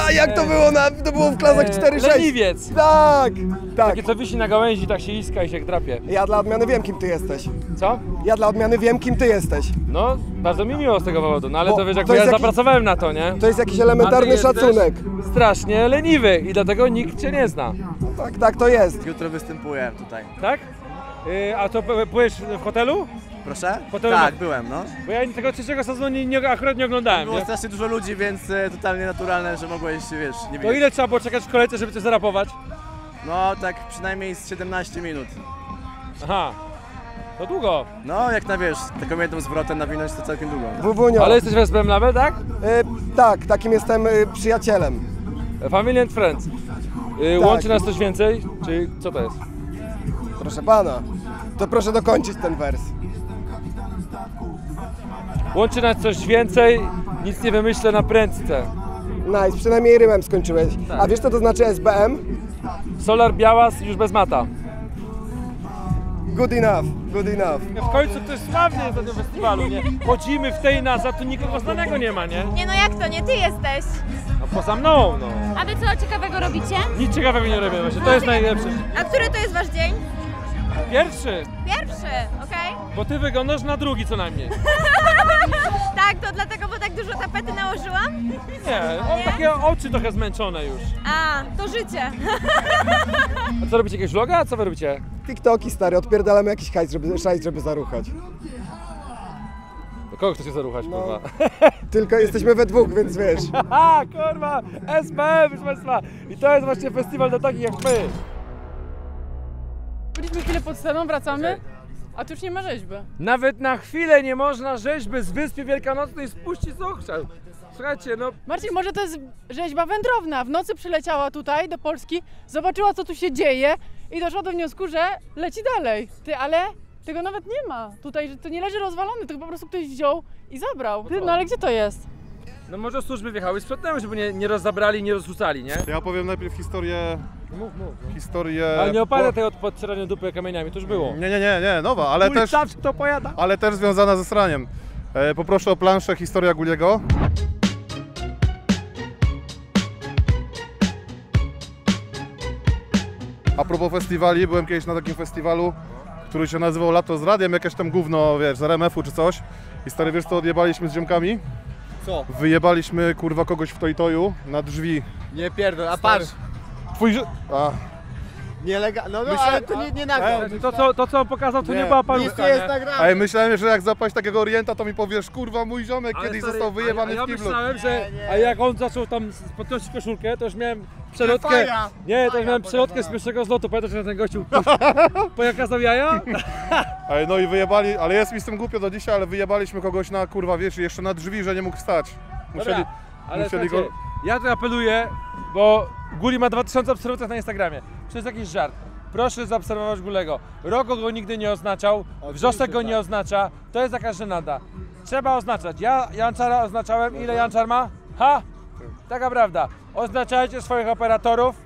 A jak to było na, to było w klasach e, 4-6? Leniwiec. Tak, tak. Takie co wisi na gałęzi, tak się iska i się drapie. Ja dla odmiany wiem, kim ty jesteś. Co? Ja dla odmiany wiem, kim ty jesteś. No, bardzo mi miło z tego powodu, no ale Bo to wiesz, to jest ja jakiś- zapracowałem na to, nie? To jest jakiś elementarny szacunek. Strasznie leniwy i dlatego nikt cię nie zna. Tak, tak to jest. Jutro występuję tutaj. Tak? Y, a to byłeś w hotelu? Proszę? Hotelu Tak, byłem, no. Bo ja tego trzeciego sezonu nie, nie, akurat nie oglądałem, Było nie? strasznie dużo ludzi, więc e, totalnie naturalne, że mogłeś, wiesz, nie To ile trzeba było czekać w kolejce, żeby cię zarapować? No, tak przynajmniej z 17 minut. Aha, to długo. No, jak na wiesz, taką jedną zwrotę nawinąć to całkiem długo. Wówunio. Ale jesteś w SBM Label, tak? E, tak, takim jestem e, przyjacielem. Family and Friends. Y, Tak. Łączy nas coś więcej? Czy co to jest? Proszę pana, to proszę dokończyć ten wers. Łączy nas coś więcej, nic nie wymyślę na prędce. Nice, przynajmniej rymem skończyłeś. Tak. A wiesz co to znaczy SBM? Solar Białas już bez mata. Good enough, good enough. W końcu ktoś sławny jest na tym festiwalu, nie? Chodzimy w tej nas, a tu nikogo znanego nie ma, nie? Nie no jak to, nie ty jesteś. A poza mną, no. A wy co ciekawego robicie? Nic ciekawego nie robię właśnie, to jest najlepsze. A który to jest wasz dzień? Pierwszy, Pierwszy, okej? bo ty wyglądasz na drugi co najmniej. <laughs> tak, to dlatego, bo tak dużo tapety nałożyłam? Nie, <laughs> on takie oczy trochę zmęczone już. A, to życie. <laughs> A co robicie, jakiegoś vloga? A co wy robicie? TikToki stary, odpierdalamy jakiś hajs, żeby, szajs, żeby zaruchać. Do kogo chcecie zaruchać, No. kurwa? <laughs> Tylko jesteśmy we dwóch, więc wiesz. Haha, kurwa, SPM, proszę Państwa. I to jest właśnie festiwal dla takich jak my. Byliśmy chwilę pod sceną, wracamy, a tu już nie ma rzeźby. Nawet na chwilę nie można rzeźby z Wyspy Wielkanocnej spuścić z okrzał. Słuchajcie, no Marcin, może to jest rzeźba wędrowna. W nocy przyleciała tutaj do Polski, zobaczyła co tu się dzieje i doszła do wniosku, że leci dalej. Ty, ale tego nawet nie ma. Tutaj że to nie leży rozwalone, tylko po prostu ktoś wziął i zabrał. Ty, no ale gdzie to jest? No może służby wjechały i sprzątnęły, żeby nie, nie rozzabrali, nie rozrzucali, nie? Ja opowiem najpierw historię... Mów, mów. Historię... Ale nie opowiadaj po- tego od podcierania dupy kamieniami, to już było. Nie, nie, nie, nie, nowa, ale Mój też... caps kto pojada? Ale też związana ze sraniem. E, poproszę o planszę Historia Guliego. A propos festiwali, byłem kiedyś na takim festiwalu, który się nazywał Lato z Radiem, jakieś tam gówno, wiesz, z RMF-u czy coś. I stary, wiesz co odjebaliśmy z ziomkami? Co? Wyjebaliśmy, kurwa, kogoś w Toitoju na drzwi. Nie pierdol, a patrz. Twój... A. Nielegalnie, no, no ale to nie, nie nagrał. To co, to co on pokazał, to nie, Nie, była Nic parówka, nie jest nie? nagrane. Ej, myślałem, że jak zapaść takiego Orienta, to mi powiesz, kurwa, mój ziomek Ale kiedyś stary, został wyjebany a, ja w kiblu. myślałem, że a jak on zaczął tam podnosić koszulkę, to już miałem przelotkę. Faja. Nie, to już miałem przelotkę z pierwszego zlotu. Pamiętasz, że ten gościu <laughs> pokazał jaja? <laughs> Ej, no i wyjebali, ale jest mi z tym głupio do dzisiaj, ale wyjebaliśmy kogoś na, kurwa, wiesz, jeszcze na drzwi, że nie mógł wstać. Musieli, Dobra, ale musieli słuchajcie, ja tu apeluję, bo Guli ma 2000 obserwatorów na Instagramie. To jest jakiś żart. Proszę zaobserwować Gulego. Roko go nigdy nie oznaczał, Wrzosek go nie oznacza. To jest jakaś żenada. Trzeba oznaczać. Ja Janczara oznaczałem. Ile Janczar ma? Ha! Taka prawda. Oznaczajcie swoich operatorów.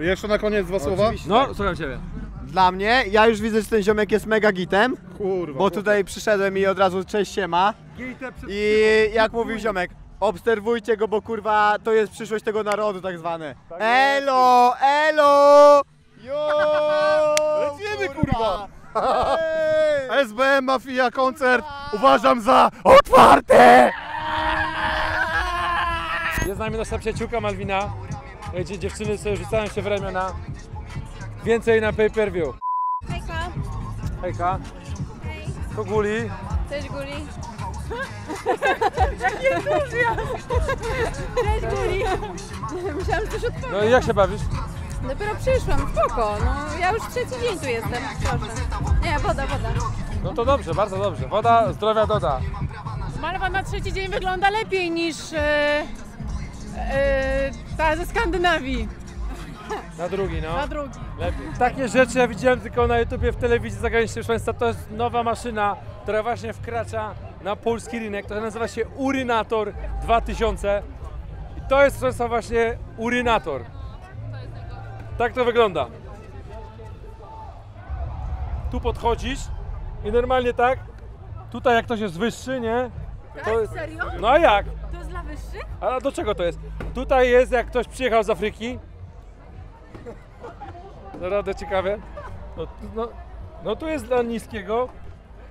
Jeszcze na koniec dwa słowa. No, słucham Ciebie. Dla mnie, ja już widzę, że ten ziomek jest mega gitem, Kurwa. bo tutaj przyszedłem i od razu cześć siema. I jak mówił ziomek, obserwujcie go, bo kurwa to jest przyszłość tego narodu tak zwane. Elo, elo! Jo! Lecimy, kurwa! SBM Mafia koncert uważam za otwarty! Jest z nami nasza przyjaciółka Malwina, gdzie dziewczyny sobie rzucają się w ramiona. Więcej na pay per view. Hejka, Hejka. To Guli. Cześć Guli. Jaki entuzjazm! Cześć Guli! Myślałam, że coś. No i jak się bawisz? Dopiero przyszłam, spoko. No ja już trzeci dzień tu jestem, proszę. Nie, woda, woda. No to dobrze, bardzo dobrze. Woda zdrowia doda. Malwa na trzeci dzień wygląda lepiej niż e, e, ta ze Skandynawii. Na drugi, no. Na drugi. Lepiej. Takie rzeczy ja widziałem tylko na YouTubie, w telewizji zagranicznej. Proszę Państwa, to jest nowa maszyna, która właśnie wkracza na polski rynek. To nazywa się Urynator 2000. I to jest, proszę Państwa, właśnie Urynator. Tak to wygląda. Tu podchodzisz i normalnie tak, tutaj jak ktoś jest wyższy, nie? To jest... Serio? No a jak? To jest dla wyższych? A do czego to jest? Tutaj jest, jak ktoś przyjechał z Afryki. Naprawdę ciekawe. No, no, no tu jest dla niskiego.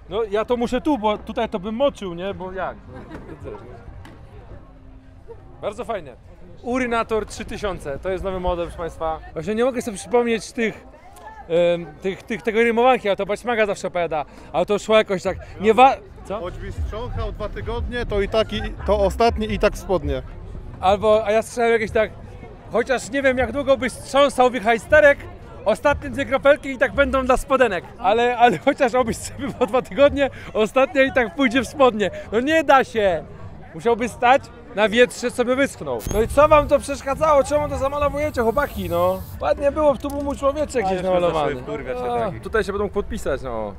No ja to muszę tu, bo tutaj to bym moczył, nie? Bo jak? No. Bardzo fajnie. Urynator 3000, to jest nowy model, proszę Państwa. Właśnie nie mogę sobie przypomnieć tych, em, tych, tych tego rymowanki, a to Baćmaga zawsze opowiada, ale to szło jakoś tak, nie wa... Co? Choćbyś strząchał dwa tygodnie, to i tak, i, to ostatnie i tak spodnie. Albo, a ja słyszałem jakieś tak, chociaż nie wiem jak długo byś trząsał wichajsterek, ostatnie dwie kropelki i tak będą dla spodenek. Ale, ale chociaż obyś sobie po dwa tygodnie, ostatnia i tak pójdzie w spodnie. No nie da się! Musiałby stać na wietrze, sobie wyschnął. No i co wam to przeszkadzało? Czemu to zamalowujecie, chłopaki, no? Ładnie było, tu był mój człowieczek gdzieś namalowany. A. Tutaj się będą podpisać, no.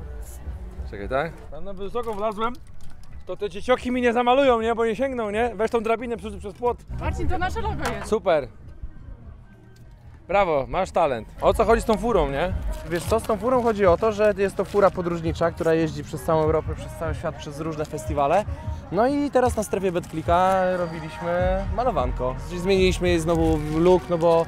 Czekaj, tak? Tam na wysoko wlazłem, to te dziecioki mi nie zamalują, nie? Bo nie sięgną, nie? Weź tą drabinę przez, przez płot. Marcin, to nasze logo jest. Super. Brawo, masz talent. O co chodzi z tą furą, nie? Wiesz co, z tą furą chodzi o to, że jest to fura podróżnicza, która jeździ przez całą Europę, przez cały świat, przez różne festiwale. No i teraz na strefie Betklika robiliśmy malowanko. Zmieniliśmy jej znowu look, no bo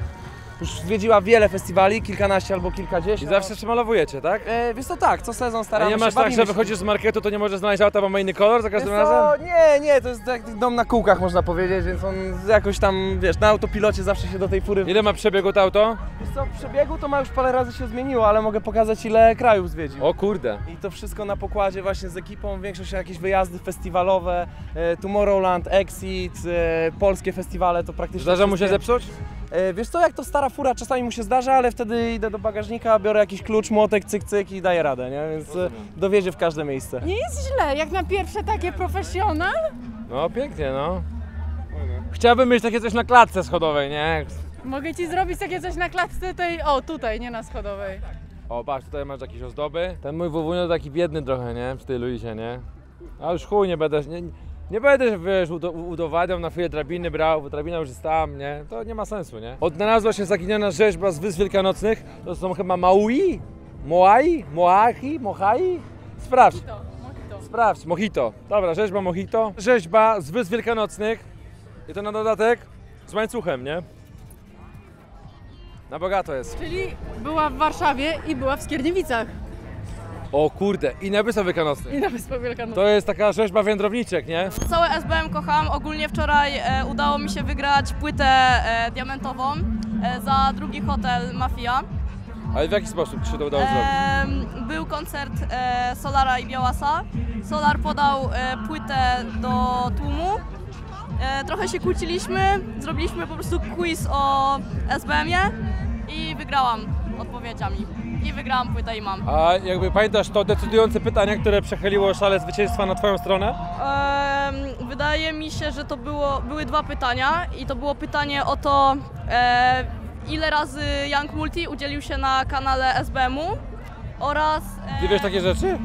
już zwiedziła wiele festiwali, kilkanaście albo kilkadziesiąt. I zawsze się malowujecie, tak? E, wiesz co, tak, co sezon A staramy nie się, masz tak, bawimy że się. wychodzisz z marketu, to nie możesz znaleźć auta, bo ma inny kolor za każdym Wiesz co, razem? Nie, nie, to jest jak dom na kółkach można powiedzieć, więc on jakoś tam, wiesz, na autopilocie zawsze się do tej fury... Ile ma przebiegu to auto? Wiesz co, przebiegu to ma już parę razy się zmieniło, ale mogę pokazać ile krajów zwiedził. O kurde. I to wszystko na pokładzie właśnie z ekipą, większość jakieś wyjazdy festiwalowe, e, Tomorrowland, Exit, e, polskie festiwale, to praktycznie Zdarza mu się zepsuć? E, Wiesz co, jak to stara fura, czasami mu się zdarza, ale wtedy idę do bagażnika, biorę jakiś klucz, młotek, cyk, cyk i daję radę, nie? Więc e, dowiezie w każde miejsce. Nie jest źle, jak na pierwsze takie profesjonal. No pięknie, no. Chciałbym mieć takie coś na klatce schodowej, nie? Mogę ci zrobić takie coś na klatce tej, o tutaj, nie na schodowej. O, patrz, tutaj masz jakieś ozdoby. Ten mój wuwunio taki biedny trochę, nie? W stylu idzie, nie? A już chuj, nie będę, nie, nie będę, wiesz, udo, udowadniał na chwilę drabiny brał, bo drabina już jest tam, nie? To nie ma sensu, nie? Odnalazła się zaginiona rzeźba z Wysp Wielkanocnych. To są chyba Maui? Moai? Moahi? Mohai? Sprawdź. Sprawdź, mojito. Dobra, rzeźba mojito. Rzeźba z Wysp Wielkanocnych. I to na dodatek z łańcuchem, nie? Na bogato jest. Czyli była w Warszawie i była w Skierniewicach. O kurde, i na Wyspach Wielkanocnych. I na Wyspach Wielkanocnych. To jest taka rzeźba wędrowniczek, nie? Całe SBM kocham. Ogólnie wczoraj e, udało mi się wygrać płytę e, diamentową e, za drugi hotel Mafia. Ale w jaki sposób ci się to udało zrobić? Był koncert e, Solara i Białasa. Solar podał e, płytę do tłumu. E, trochę się kłóciliśmy, zrobiliśmy po prostu quiz o SBM-ie i wygrałam odpowiedziami. I wygrałam płytę i mam. A jakby pamiętasz to decydujące pytanie, które przechyliło szale zwycięstwa na twoją stronę? Wydaje mi się, że to było, były dwa pytania i to było pytanie o to, e, ile razy Young Multi udzielił się na kanale SBM-u oraz... E, Ty wiesz takie rzeczy?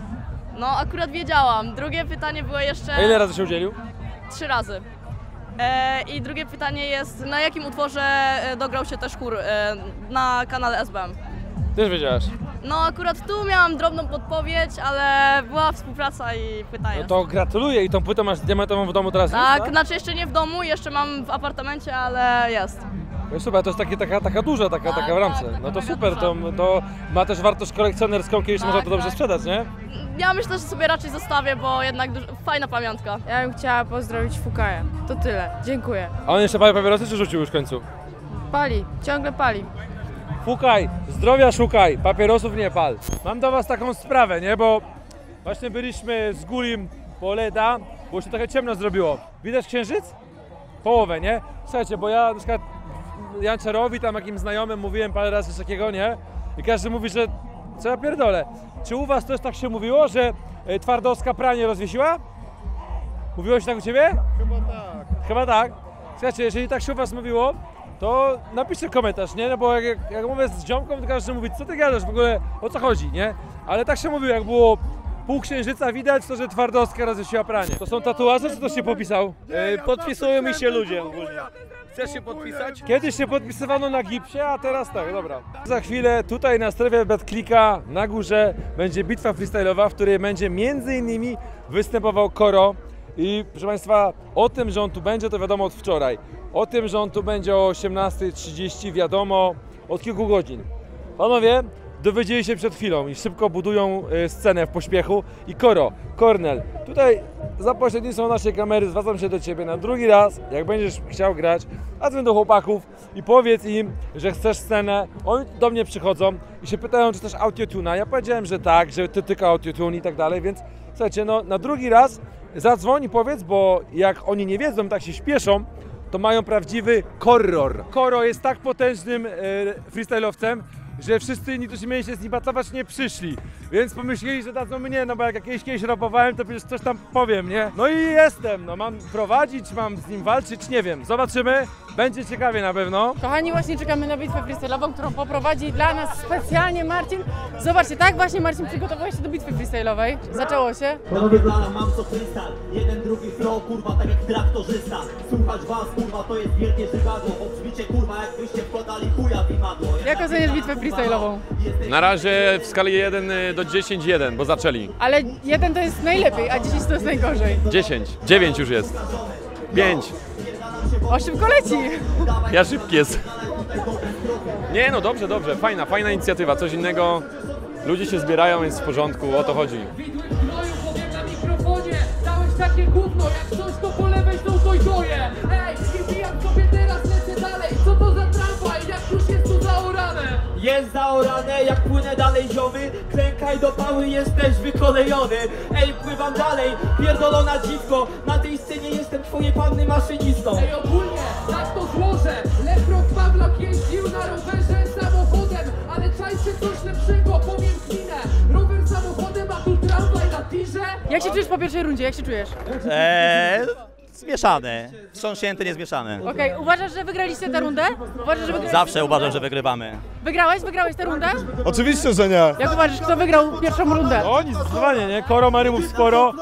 No akurat wiedziałam. Drugie pytanie było jeszcze... A ile razy się udzielił? Trzy razy. E, I drugie pytanie jest, na jakim utworze e, dograł się też chór e, na kanale SBM? Też wiedziałaś. No akurat tu miałam drobną podpowiedź, ale była współpraca i pytanie. No to gratuluję i tą płytę masz diamentową w domu teraz Tak, już, znaczy jeszcze nie w domu, jeszcze mam w apartamencie, ale jest. No super, to jest takie, taka, taka duża, taka, taka w ramce. No to super, to, to ma też wartość kolekcjonerską, kiedyś można to dobrze sprzedać, nie? Ja myślę, że sobie raczej zostawię, bo jednak duż... fajna pamiątka. Ja bym chciała pozdrowić Fukaja. To tyle. Dziękuję. A on jeszcze pali papierosy czy rzucił już w końcu? Pali, ciągle pali. Pukaj, zdrowia szukaj, papierosów nie pal. Mam do was taką sprawę, nie? Bo właśnie byliśmy z Gulim po Leda, bo się trochę ciemno zrobiło. Widać księżyc? Połowę, nie? Słuchajcie, bo ja na przykład Jancerowi, tam jakimś znajomym mówiłem parę razy coś takiego, nie? I każdy mówi, że co ja pierdolę. Czy u was też tak się mówiło, że y, Twardowska pranie rozwiesiła? Mówiło się tak u ciebie? Chyba tak. Chyba tak. Słuchajcie, jeżeli tak się u was mówiło, to napiszcie komentarz, nie? No bo jak, jak, jak mówię z ziomką, to każdy mówi, co ty gadasz w ogóle, o co chodzi, nie? Ale tak się mówiło, jak było pół księżyca widać, to że Twardowska rozwiesiła pranie. To są tatuaże, czy to się popisał? podpisują mi się ludzie ogólnie. Chcesz się podpisać? Kiedyś się podpisywano na gipsie, a teraz tak, dobra. Za chwilę tutaj na strefie BetClicka na górze będzie bitwa freestyle'owa, w której będzie między innymi występował Koro. I proszę Państwa, o tym, że on tu będzie, to wiadomo od wczoraj. O tym, że on tu będzie o 18.30 wiadomo od kilku godzin. Panowie, dowiedzieli się przed chwilą i szybko budują y, scenę w pośpiechu. I Koro, Kornel, tutaj za pośrednictwem naszej kamery zwracam się do Ciebie na drugi raz, jak będziesz chciał grać, zadzwoń do chłopaków i powiedz im, że chcesz scenę. Oni do mnie przychodzą i się pytają, czy też autotuna. Ja powiedziałem, że tak, że Ty tylko autotune i tak dalej, więc słuchajcie, no na drugi raz zadzwoń i powiedz, bo jak oni nie wiedzą, tak się śpieszą, to mają prawdziwy horror. Koro jest tak potężnym e, freestyle'owcem, że wszyscy inni, którzy mieli się z nim pracować, nie przyszli. Więc pomyśleli, że dadzą mnie, no bo jak jakieś kiedyś rapowałem, to przecież coś tam powiem, nie? No i jestem, no mam prowadzić, mam z nim walczyć, nie wiem. Zobaczymy, będzie ciekawie na pewno. Kochani, właśnie czekamy na bitwę freestyle'ową, którą poprowadzi dla nas specjalnie Marcin. Zobaczcie, tak właśnie Marcin przygotowałeś się do bitwy freestyle'owej. Zaczęło się. Panowie plana mam co krystal Jeden, drugi flow, kurwa, tak jak traktorzysta Słuchać was, kurwa, to jest wielkie żygadło Obrzmicie, kurwa, jakbyście wkładali chuja w imadło Jak oceniasz bitwę freestyle'ową? Na razie w skali 1 do 10 1, bo zaczęli. Ale jeden to jest najlepiej, a 10 to jest najgorzej. 10, 9 już jest. 5. O, szybko leci. Ja szybki jest. Nie no, dobrze, dobrze. Fajna, fajna inicjatywa. Coś innego. Ludzie się zbierają, jest w porządku, o to chodzi. na mikrofonie Dałeś takie gówno, jak coś to Jest zaorane, jak płynę dalej ziomy. Klękaj do pały, jesteś wykolejony. Ej, pływam dalej, pierdolona dziwko. Na tej scenie jestem twojej panny maszynistą. Ej, ogólnie, tak to złożę. Leprok Pawlok jeździł na rowerze samochodem Ale czajcie coś lepszego, powiem kminę Rower samochodem, a tu tramwaj na tirze? Jak się czujesz po pierwszej rundzie? Jak się czujesz? Eee, zmieszane. Wstrząśnięte, niezmieszane. Okej, uważasz, że wygraliście tę rundę? Uważasz, że wygraliście? Zawsze uważam, że wygrywamy. Wygrałeś? Wygrałeś tę rundę? Oczywiście, że nie. Jak uważasz, kto wygrał pierwszą rundę? Oni zdecydowanie, nie? Koro ma rymów sporo,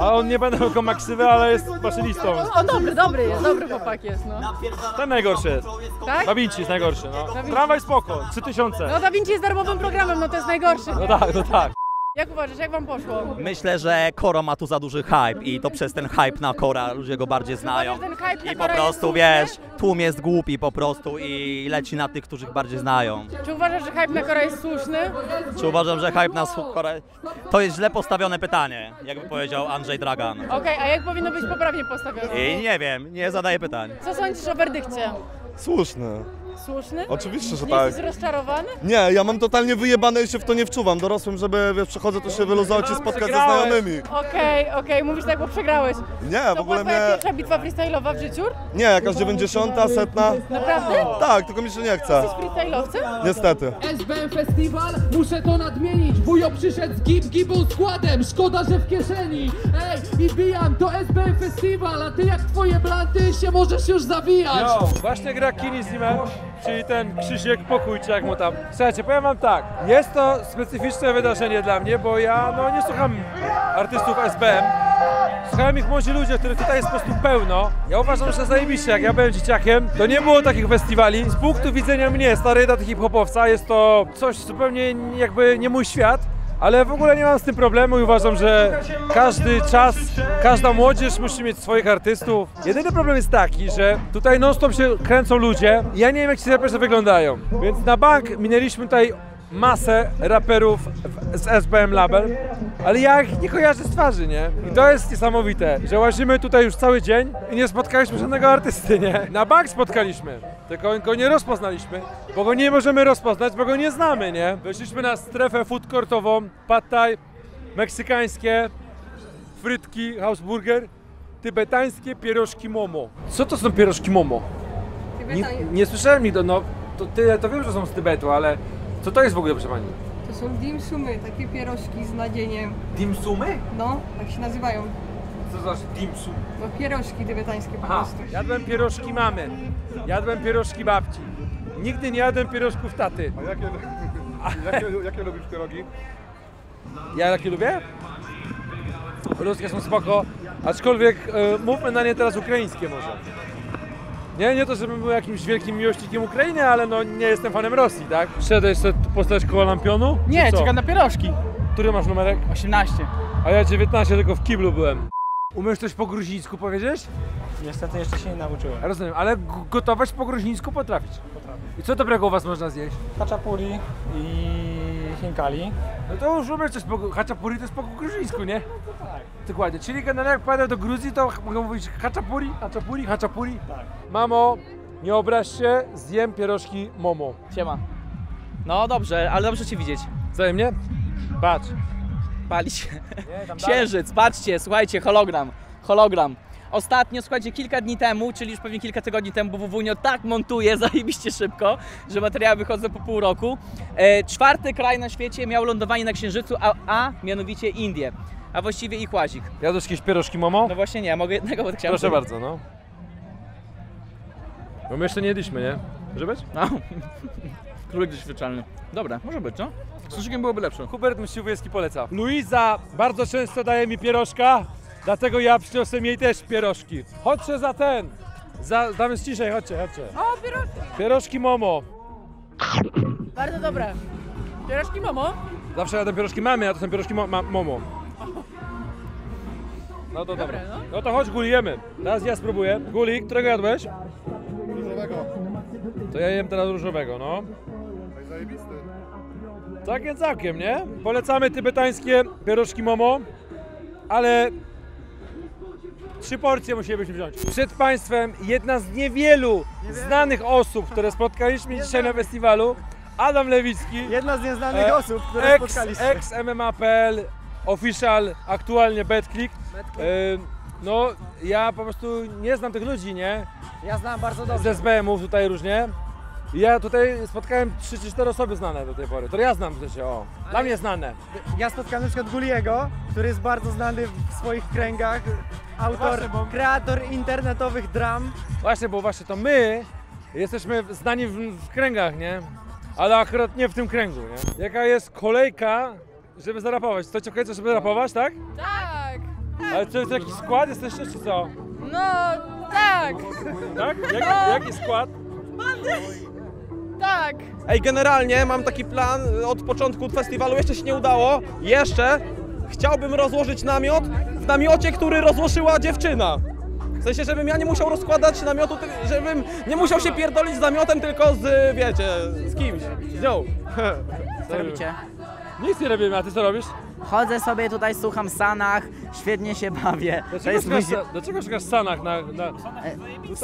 a on nie będę tylko maksywę, ale jest maszynistą. O, dobry, dobry jest, dobry chłopak jest, no. Ten najgorszy jest. Tak? Da Vinci jest najgorszy, no. Da Vinci. Tramwaj spoko, 3000. No Da Vinci jest darmowym programem, no to jest najgorszy. No tak, no tak. Jak uważasz, jak wam poszło? Myślę, że Koro ma tu za duży hype i to przez ten hype na Kora ludzie go bardziej znają. Ten hype na I po prostu wiesz, tłum jest głupi po prostu i leci na tych, których bardziej znają. Czy uważasz, że hype na Kora jest słuszny? Czy uważam, że hype na Kora... To jest źle postawione pytanie, jakby powiedział Andrzej Dragan. Okej, a jak powinno być poprawnie postawione? I nie wiem, nie zadaję pytań. Co sądzisz o werdykcie? Słuszny. Słuszny? Oczywiście, że nie tak. jesteś rozczarowany? Nie, ja mam totalnie wyjebane i się w to nie wczuwam. Dorosłym, żeby wiesz, przychodzę, to się wyluzować i spotkać ze Przegrałeś. znajomymi. Okej, okej, mówisz tak, bo przegrałeś. Nie, w To ogóle była twoja mnie... pierwsza bitwa freestyle'owa w życiu? Nie, jakaś 90, setna. Naprawdę? Tak, tylko mi się nie chce. Jesteś freestyle'owcem? Niestety. SBM Festiwal, muszę to nadmienić Wujo przyszedł z gib gibą składem Szkoda, że w kieszeni Ej, i bijam, to SBM Festiwal A ty jak twoje blanty się możesz już zawijać Jo, właśnie gra Kini Zimmer, czyli ten Krzysiek Pokój, czy jak mu tam. Słuchajcie, powiem wam tak, jest to specyficzne wydarzenie dla mnie, bo ja no nie słucham artystów SBM. Słuchałem ich młodzi ludzie, których tutaj jest po prostu pełno. Ja uważam, że zajebiście, jak ja byłem dzieciakiem, to nie było takich festiwali. Z punktu widzenia mnie, starej daty hip-hopowca, jest to coś zupełnie jakby nie mój świat. Ale w ogóle nie mam z tym problemu i uważam, że każdy czas, każda młodzież musi mieć swoich artystów. Jedyny problem jest taki, że tutaj non stop się kręcą ludzie ja nie wiem jak ci raperzy wyglądają. Więc na bank minęliśmy tutaj masę raperów z SBM Label, ale ja ich nie kojarzę z twarzy, nie? I to jest niesamowite, że łazimy tutaj już cały dzień i nie spotkaliśmy żadnego artysty, nie? Na bank spotkaliśmy, tylko go nie rozpoznaliśmy, bo go nie możemy rozpoznać, bo go nie znamy, nie? Weszliśmy na strefę food courtową, pad thai, meksykańskie, frytki, houseburger, tybetańskie pierożki momo. Co to są pierożki momo? Nie, nie słyszałem nigdy, no to tyle, to wiem, że są z Tybetu, ale co to jest w ogóle, proszę pani? To są dimsumy, takie pierożki z nadzieniem. Dimsumy? No, tak się nazywają. Co to znaczy dimsum? No pierożki tybetańskie po Aha, prostu. jadłem pierożki mamy, jadłem pierożki babci. Nigdy nie jadłem pierożków taty. A jakie, <laughs> jakie, jakie lubisz pierogi? Ja jakie lubię? Ruskie są spoko, aczkolwiek e, mówmy na nie teraz ukraińskie może. Nie, nie to, żebym był jakimś wielkim miłośnikiem Ukrainy, ale no nie jestem fanem Rosji, tak? Szedłeś sobie postać koło lampionu? Nie, czy co? czekam na pierożki. Który masz numerek? 18. A ja 19, tylko w kiblu byłem. Umiesz coś po gruzińsku powiedzieć? Niestety jeszcze się nie nauczyłem. Rozumiem, ale gotować po gruzińsku potrafić. Potrafię. I co dobrego u was można zjeść? Haczapuri i hinkali. No to już umiesz coś po haczapuri to jest po gruzińsku, nie? Tak. Dokładnie, czyli generalnie jak pojadę do Gruzji, to mogę mówić haczapuri, haczapuri, haczapuri. Tak. Mamo, nie obraź się, zjem pierożki Momo. Siema. No dobrze, ale dobrze cię widzieć. Wzajemnie? Patrz. Pali się. tam Księżyc, patrzcie, słuchajcie, hologram. Hologram. Ostatnio, słuchajcie, kilka dni temu, czyli już pewnie kilka tygodni temu, bo WWNio tak montuje <laughs> zajebiście szybko, że materiały wychodzą po pół roku. E, czwarty kraj na świecie miał lądowanie na Księżycu, a, a mianowicie Indie. A właściwie ich łazik. Jadłeś jakieś pierożki Momo? No właśnie nie, mogę jednego, bo chciałem... Proszę bardzo, no. Bo my jeszcze nie jedliśmy, nie? Może być? No. <laughs> Królik doświadczalny. Dobra, może być, no. Z suszykiem byłoby lepsze. Hubert Mściłowski poleca. Luiza bardzo często daje mi pierożka, dlatego ja przyniosłem jej też pierożki. Chodźcie za ten! Za, damy ciszej, chodźcie, chodźcie. O, pierożki! Pierożki Momo. Bardzo dobre. Pierożki Momo? Zawsze jadłem pierożki mamy, a to są pierożki mo ma Momo. No to dobra. Dobre, no. No to chodź, Guli, jemy. Teraz ja spróbuję. Guli, którego jadłeś? Różowego. To ja jem teraz różowego, no. Ej, zajebisty. Całkiem, całkiem, nie? Polecamy tybetańskie pierożki Momo, ale trzy porcje musielibyśmy wziąć. Przed Państwem jedna z niewielu znanych osób, które spotkaliśmy dzisiaj na festiwalu, Adam Lewicki. Jedna z nieznanych E, osób, które ex, spotkaliście. Ex MMA.pl, official, aktualnie BetClick. E, no, ja po prostu nie znam tych ludzi, nie? Ja znam bardzo Z dobrze. SBM-ów tutaj różnie. I Ja tutaj spotkałem 3 czy 4 osoby znane do tej pory. To ja znam w sensie, o. Dla mnie znane. Ja spotkałem na przykład Guliego, który jest bardzo znany w swoich kręgach. Autor, Właśnie, bo- kreator internetowych dram. Właśnie, bo właśnie to my jesteśmy znani w, w kręgach, nie? Ale akurat nie w tym kręgu, nie? Jaka jest kolejka, żeby zarapować? Co cię kręci, żeby zarapować, tak? Tak. Ale to jest jakiś skład jesteście, czy co? No, tak. Tak? Jaki, jaki skład? Tak. Ej, generalnie mam taki plan od początku festiwalu, jeszcze się nie udało. Jeszcze chciałbym rozłożyć namiot w namiocie, który rozłożyła dziewczyna. W sensie, żebym ja nie musiał rozkładać namiotu, ty- żebym nie musiał się pierdolić z namiotem, tylko z, wiecie, z kimś, z nią. <laughs> Co robicie? Nic nie robimy, a ty co robisz? Chodzę sobie tutaj, słucham Sanach, świetnie się bawię. To Dlaczego jest mój... szukasz, dlaczego szukasz Sanach na... na... E,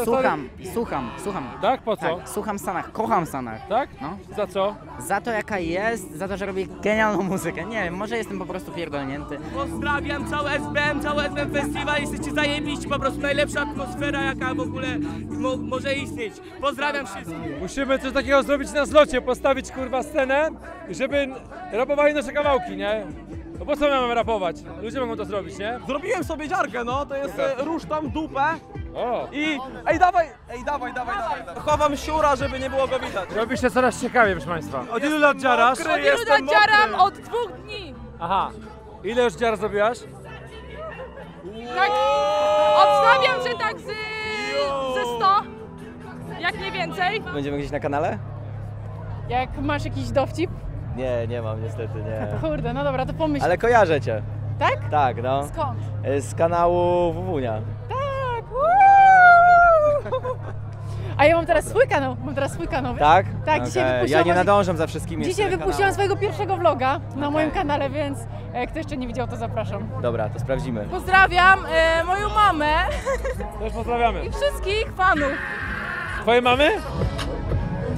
Słucham, słucham, słucham. Tak? Po co? Tak, słucham Sanach, kocham Sanach. Tak? No. Za co? Za to jaka jest, za to, że robi genialną muzykę. Nie wiem, może jestem po prostu pierdolnięty. Pozdrawiam cały SBM, cały SBM Festiwal, jesteście zajebiści, po prostu najlepsza atmosfera jaka w ogóle mo może istnieć. Pozdrawiam wszystkich. Musimy coś takiego zrobić na zlocie, postawić kurwa scenę, żeby rapowali nasze kawałki, nie? No po co mamy rapować? Ludzie mogą to zrobić, nie? Zrobiłem sobie dziarkę, no, to jest e, róż tam dupę. O. I, ej, dawaj, ej, dawaj, dawaj, dawaj. dawaj. Chowam siura, żeby nie było go widać. Robi się coraz ciekawiej, proszę Państwa. Od ilu lat dziarasz? Od ilu nadziaram? mokry. Od dwóch dni. Aha. Ile już dziar zrobiłaś? Tak. Obstawiam, że tak z, ze 100. Jak nie więcej. Będziemy gdzieś na kanale? Jak masz jakiś dowcip? Nie, nie mam niestety, nie. Kurde, no dobra, to pomyśl. Ale kojarzę cię. Tak? Tak, no. Skąd? Z kanału Wuwunia. Tak. Woo! A ja mam teraz swój kanał, mam teraz swój kanał, wiesz? Tak? Tak, dzisiaj Okej, wypuściłam... Ja nie właśnie- nadążam za wszystkimi. Dzisiaj jeszcze wypuściłam kanałami. swojego pierwszego vloga na moim kanale, więc e, kto jeszcze nie widział, to zapraszam. Dobra, to sprawdzimy. Pozdrawiam e, moją mamę Też pozdrawiamy. i wszystkich fanów. Twoje mamy?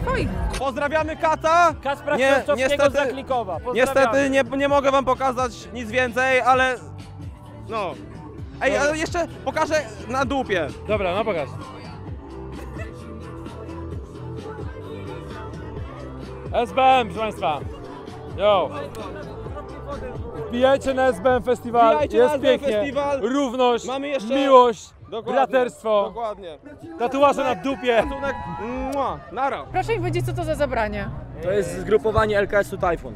Twoich. Pozdrawiamy Kata! Kacpra Nie, niestety- Zaklikowa. Niestety nie, nie mogę wam pokazać nic więcej, ale... No. Ej, ale jeszcze pokażę na dupie. Dobra, no pokaż. SBM, proszę Państwa. Yo. Wbijajcie na SBM Festiwal, Wbijajcie jest na SBM pięknie. Festiwal. Równość, Mamy jeszcze- miłość, Dokładnie, braterstwo, Dokładnie. tatuaże na dupie. Ratunek, mua, nara. Proszę mi powiedzieć, co to za zabranie? To jest zgrupowanie LKS-u Typhoon.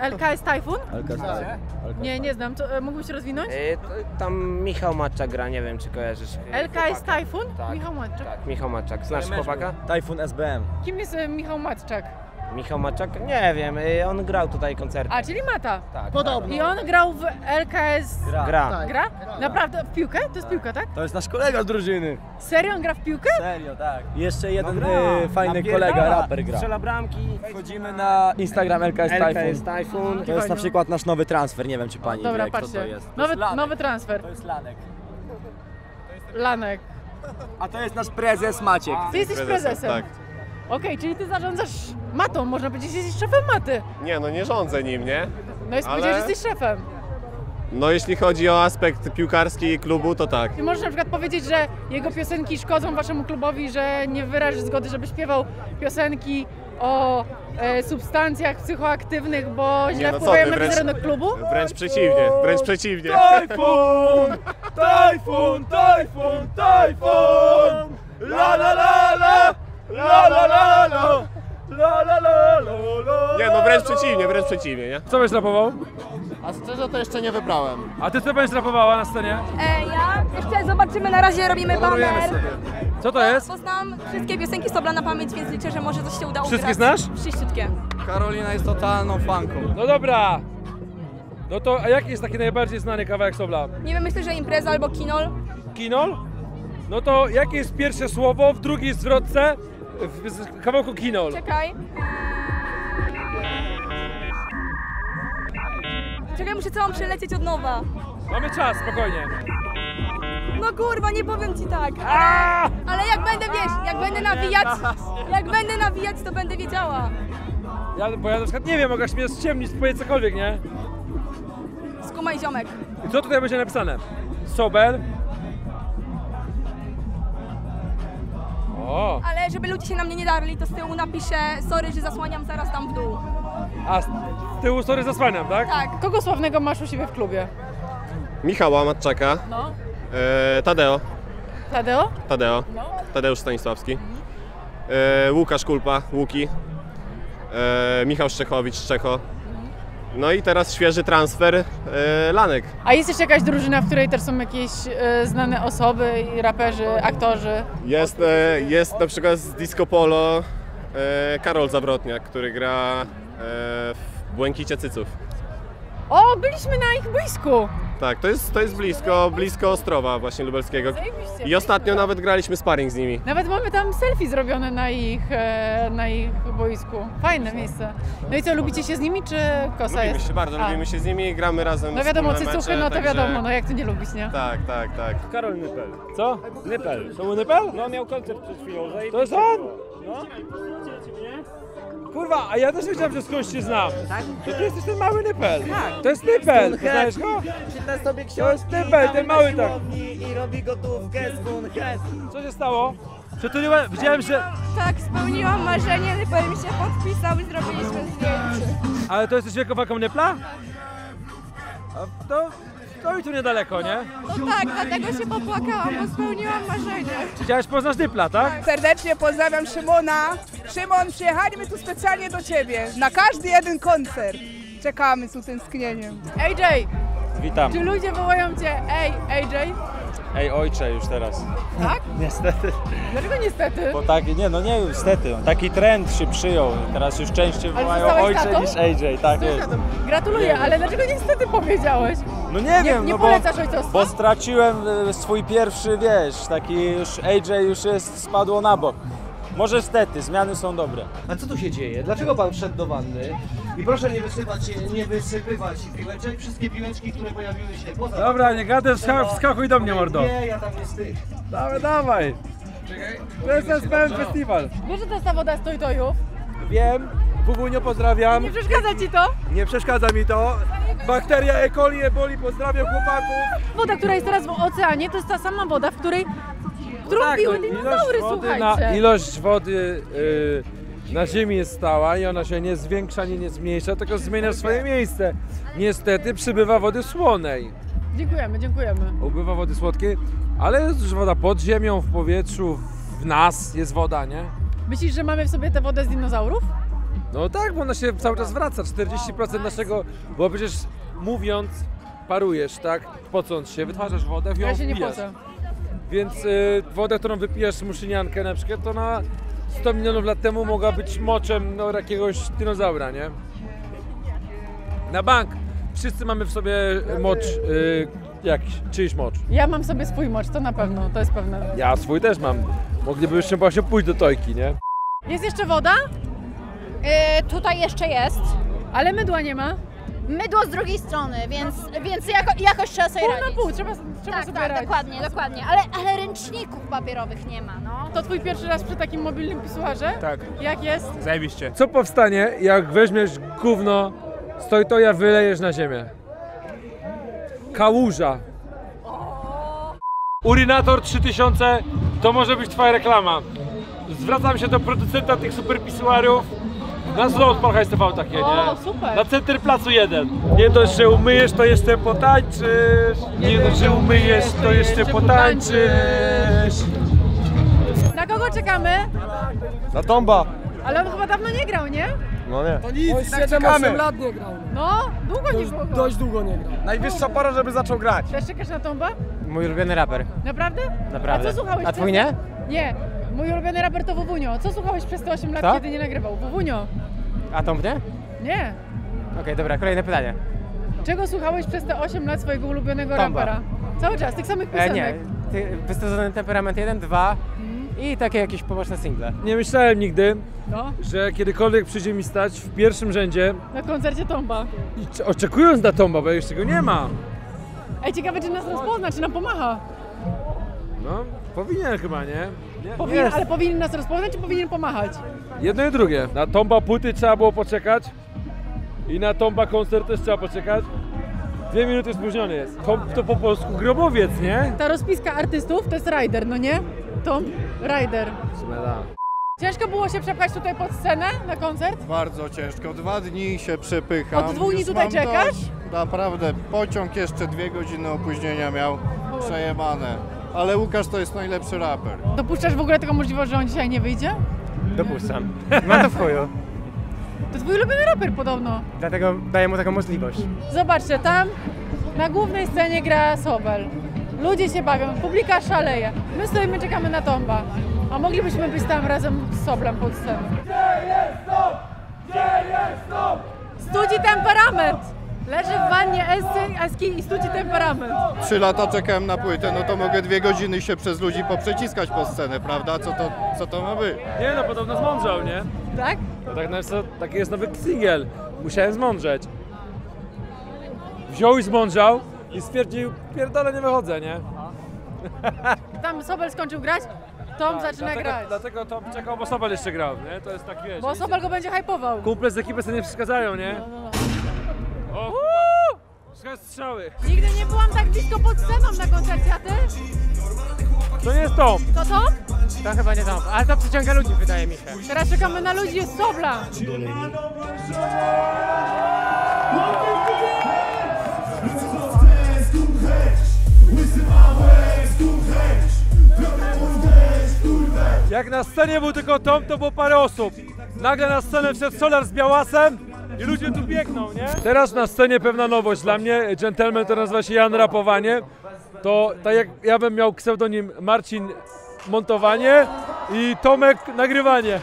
LKS Typhoon? LKS Typhoon. Nie, nie znam. To, e, mógłbyś rozwinąć? E, to- Tam Michał Maczak gra, nie wiem czy kojarzysz. e, LKS chłopaka. Typhoon? Tak. Michał Matczak. Tak, Michał Maczak. Znasz chłopaka? Typhoon SBM. Kim jest e, Michał Matczak? Michał Maczak? Nie wiem, e, on grał tutaj koncerty. A, czyli Mata. Tak. Podobno. I on grał w LKS... Gra. Gra. Tak. Gra? Naprawdę? W piłkę? To jest piłka, tak? To jest nasz kolega z drużyny. Serio on gra w piłkę? Serio, tak. Jeszcze jeden gra. e, fajny Napierdala. kolega, raper gra. Strzela bramki. Wchodzimy na Instagram LKS Typhoon. LKS Typhoon. To jest na przykład nasz nowy transfer, nie wiem czy pani Dobra, wie, kto patrzcie. to jest. To Nowy, jest Lanek. nowy transfer. To jest Lanek. Lanek. A to jest nasz prezes Maciek. Ty jesteś prezesem. Tak. Okej, czyli ty zarządzasz matą, można powiedzieć, że jesteś szefem maty. Nie, no nie rządzę nim, nie? No i Ale- powiedziałeś, że jesteś szefem. No jeśli chodzi o aspekt piłkarski klubu, to tak. Ty możesz na przykład powiedzieć, że jego piosenki szkodzą waszemu klubowi, że nie wyraży zgody, żeby śpiewał piosenki o e, substancjach psychoaktywnych, bo źle no co wpływają ty, na wręcz- wizerunek klubu? Wręcz przeciwnie, wręcz przeciwnie. Tajfun! Tajfun! Tajfun! Tajfun! La la la la! La la la la! La la la la la! Nie, no wręcz przeciwnie, wręcz przeciwnie, nie? Co byś rapował? A szczerze to jeszcze nie wybrałem. A ty co będziesz rapowała na scenie? E, ja jeszcze zobaczymy, na razie robimy baner. Co to jest? Bo znam wszystkie piosenki Sobla na pamięć, więc liczę, że może coś się uda Wszystkie znasz? Wszyściutkie. Karolina jest totalną fanką. No dobra. No to, a jaki jest taki najbardziej znany kawałek Sobla? Nie wiem, myślę, że impreza albo kinol. Kinol? No to jakie jest pierwsze słowo w drugiej zwrotce w kawałku Kinol? Czekaj. Czekaj, muszę całą przelecieć od nowa. Mamy czas, spokojnie. No kurwa, nie powiem ci tak. Ale, ale jak będę, wiesz, jak będę nawijać, jak będę nawijać, to będę wiedziała. Ja, bo ja na przykład nie wiem, mogłaś mnie ściemnić, powiedzieć cokolwiek, nie? Skumaj ziomek. I co tutaj będzie napisane? Sobel. O, Ale żeby ludzie się na mnie nie darli, to z tyłu napiszę sorry, że zasłaniam, zaraz tam w dół. a z tyłu sorry zasłaniam, tak? Tak. Kogo sławnego masz u siebie w klubie? Michała Matczaka, No. e, Tadeo, Tadeo? Tadeo, No. Tadeusz Stanisławski, e, Łukasz Kulpa, Łuki, e, Michał Szczechowicz, Szczecho. No i teraz świeży transfer, e, Lanek. A jest jeszcze jakaś drużyna, w której też są jakieś e, znane osoby, i raperzy, aktorzy? Jest, e, jest na przykład z Disco Polo e, Karol Zawrotniak, który gra e, w Błękicie Cyców. O, byliśmy na ich boisku! Tak, to jest, to jest blisko, blisko Ostrowa właśnie lubelskiego. Zajebiście. I ostatnio nawet graliśmy sparring z nimi. Nawet mamy tam selfie zrobione na ich, e, na ich boisku. Fajne miejsce. No i co, lubicie się z nimi, czy kosa Lubimy jest? się bardzo, A. lubimy się z nimi, gramy razem No wiadomo, cycuchy, no to także- wiadomo, no jak to nie lubić, nie? Tak, tak, tak. Karol Nypel. Co? Nypel. To był Nypel? No miał koncert przed chwilą. To jest on? No. Kurwa, a ja też wiedziałem, że skądś cię znam. Tak? To ty jesteś ten mały Nypel. Tak. To jest Nypel, znasz go? Czyta sobie książki, To jest Nypel, ten mały tak. I robi gotówkę z Skunhead. Co się stało? Przytuliłem, widziałem, że... Tak, spełniłam marzenie, Nypel mi się podpisał i zrobiliśmy zdjęcie. Ale to jesteś wiekowaką Nypla? A to stoi tu niedaleko, nie? No tak, dlatego się popłakałam, bo spełniłam marzenie. Chciałeś poznać Nypla, tak? Serdecznie pozdrawiam Szymona. Szymon, przyjechaliśmy tu specjalnie do Ciebie. Na każdy jeden koncert. Czekamy z utęsknieniem. AJ! Witam. Czy ludzie wołają cię, ej, AJ? Ej, ojcze już teraz. Tak? <laughs> Niestety. Dlaczego niestety? Bo tak, nie no nie niestety, taki trend się przyjął. Teraz już częściej wołają zostałeś ojcze tatą? niż AJ, tak jest. Gratuluję, ale dlaczego niestety powiedziałeś? No nie wiem, nie no polecasz bo, ojcostwa? bo straciłem e, swój pierwszy, wiesz, taki już AJ już jest, spadło na bok. Może stety, zmiany są dobre. A co tu się dzieje? Dlaczego pan wszedł do wanny? I proszę nie wysypać, nie wysypywać piłeczek, wszystkie piłeczki, które pojawiły się poza Dobra, nie wska- wskakuj do mnie, mordo. Nie, ja tam nie stych. Dawaj, dawaj. To jest SPM Festiwal. Wiesz, że to jest ta woda z tojtojów? Wiem, Bubunio pozdrawiam. Nie przeszkadza ci to? Nie przeszkadza mi to. Bakteria E. coli, eboli, pozdrawiam chłopaków. Woda, która jest teraz w oceanie, to jest ta sama woda, w której którą piły dinozaury, słuchajcie. na, ilość wody y, na Ziemi jest stała i ona się nie zwiększa, nie, nie zmniejsza, tylko zmienia swoje miejsce. Niestety przybywa wody słonej. Dziękujemy, dziękujemy. Ubywa wody słodkiej, ale jest już woda pod ziemią, w powietrzu, w nas jest woda, nie? Myślisz, że mamy w sobie tę wodę z dinozaurów? No tak, bo ona się cały czas wraca. 40% naszego, bo przecież mówiąc, parujesz, tak? Pocąc się, wytwarzasz wodę, w ją Ja się nie wpijasz. pocę. Więc y, wodę, którą wypijasz muszyniankę na przykład, to na 100 milionów lat temu mogła być moczem no, jakiegoś dinozaura, nie? Na bank. Wszyscy mamy w sobie mocz, y, jakiś, czyjś mocz. Ja mam sobie swój mocz, to na pewno, to jest pewne. Ja swój też mam. Mogliby jeszcze właśnie pójść do tojki, nie? Jest jeszcze woda? E, tutaj jeszcze jest. Ale mydła nie ma? Mydło z drugiej strony, więc, więc jako, jakoś trzeba sobie Pół na radzić. pół, trzeba, trzeba tak, sobie tak, radzić. dokładnie, dokładnie. Ale, ale ręczników papierowych nie ma, no. To twój pierwszy raz przy takim mobilnym pisuarze? Tak. Jak jest? Zajebiście. Co powstanie, jak weźmiesz gówno, stoi to ja wylejesz na ziemię? Kałuża. Urinator 3000 to może być twoja reklama. Zwracam się do producenta tych super pisuarów. Na zlot pan TV takie, nie? O, super. Na center placu 1. Nie dość, że umyjesz, to jeszcze potańczysz. Nie dość, że umyjesz, to jeszcze potańczysz. Na kogo czekamy? Na tomba. Ale on chyba dawno nie grał, nie? No nie. To nic, Oj, tak siedem, czekamy. osiem lat nie grał. No, długo nie było. Dość długo nie grał. Najwyższa pora, żeby zaczął grać. Też czekasz na tomba? Mój ulubiony raper. Naprawdę? Naprawdę. A co słuchałeś? A twój nie? Nie. Mój ulubiony raper to Wowunio. Co słuchałeś przez te 8 lat, kiedy nie nagrywał? Wowunio. A Tom nie? Nie. Okej, dobra, kolejne pytanie. Czego słuchałeś przez te 8 lat swojego ulubionego Tomba. rapera? Cały czas, tych samych E, piosenek. nie, ty, wystosowany temperament 1, 2 i takie jakieś poboczne single. Nie myślałem nigdy, No. że kiedykolwiek przyjdzie mi stać w pierwszym rzędzie, Na koncercie Tomba. i c- oczekując na Tomba, bo jeszcze go nie ma. Ej, ciekawe, czy nas rozpozna, czy nam pomacha. No, powinien chyba, nie? Nie Powinien, jest. ale powinien nas rozpoznać, czy powinien pomachać? Jedno i drugie. Na Tomba płyty trzeba było poczekać i na Tomba koncert też trzeba poczekać. Dwie minuty spóźniony jest. Tomb to po polsku grobowiec, nie? Ta rozpiska artystów to jest rider, no nie? Tom, rider. W sumie tak. Ciężko było się przepchać tutaj pod scenę na koncert? Bardzo ciężko. Dwa dni się przepycham. Od dwóch dni Już tutaj mam czekasz? dość. Naprawdę. Pociąg jeszcze dwie godziny opóźnienia miał. Przejebane. Ale Łukasz to jest najlepszy raper. Dopuszczasz w ogóle taką możliwość, że on dzisiaj nie wyjdzie? Dopuszczam. <laughs> Ma to w chuju. To twój ulubiony raper podobno. Dlatego daję mu taką możliwość. Zobaczcie, tam na głównej scenie gra Sobel. Ludzie się bawią, publika szaleje. My stoimy, czekamy na Tomba. A moglibyśmy być tam razem z Soblem pod sceną. Studzi temperament! Leży w wannie Eski i studzi temperament. Trzy lata czekałem na płytę, no to mogę dwie godziny się przez ludzi poprzeciskać po scenę, prawda? Co to, co to ma być? Nie no, podobno zmądrzał, nie? Tak? No tak, no, taki jest nowy singiel. Musiałem zmądrzeć. Wziął i zmądrzał i stwierdził, pierdolę, nie wychodzę, nie? Tam Sobel skończył grać, Tom zaczyna dlatego, grać. Dlatego to czekał, bo Sobel jeszcze grał, nie? To jest tak, wiesz... Bo Sobel go będzie hypował. Kumple z ekipy sobie nie przeszkadzają, nie? No, O, Słychać strzały. Nigdy nie byłam tak blisko pod sceną na koncercie, a ty? To nie jest Tom. To Tom? To chyba nie Tom, ale to przyciąga ludzi, wydaje mi się. Teraz czekamy na ludzi z Sobla. Jak na scenie był tylko Tom, to było parę osób. Nagle na scenę wszedł Solar z Białasem i ludzie tu biegną, nie? Teraz na scenie pewna nowość dla mnie. Gentleman to nazywa się Jan Rapowanie. To tak jak ja bym miał pseudonim Marcin Montowanie i Tomek Nagrywanie.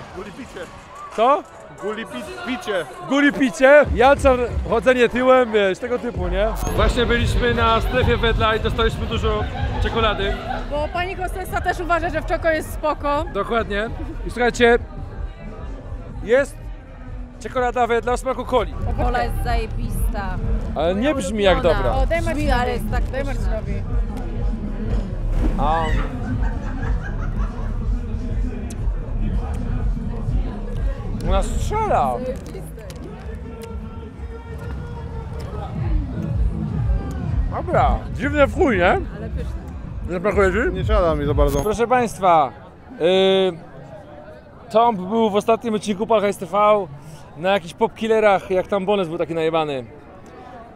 Co? Guli pi picie. Guli picie, Janczar chodzenie tyłem, wiesz, tego typu, nie? Właśnie byliśmy na strefie Wedla i dostaliśmy dużo czekolady. Bo pani Kostesa też uważa, że w czoko jest spoko. Dokładnie. I słuchajcie, jest czekolada Wedla o smaku coli. Kola jest zajebista. Ale nie brzmi jak dobra. O, daj Brzmi, Marcinowi. ale jest tak Daj pyszna. Marcinowi. A. Ona strzela. Dobra, dziwne w chuj, nie? Ale pyszne. Nie smakuje ci? Nie siada mi za bardzo. Proszę Państwa, yy, Tomb był w ostatnim odcinku Palhajs TV na jakichś popkillerach, jak tam Bones był taki najebany.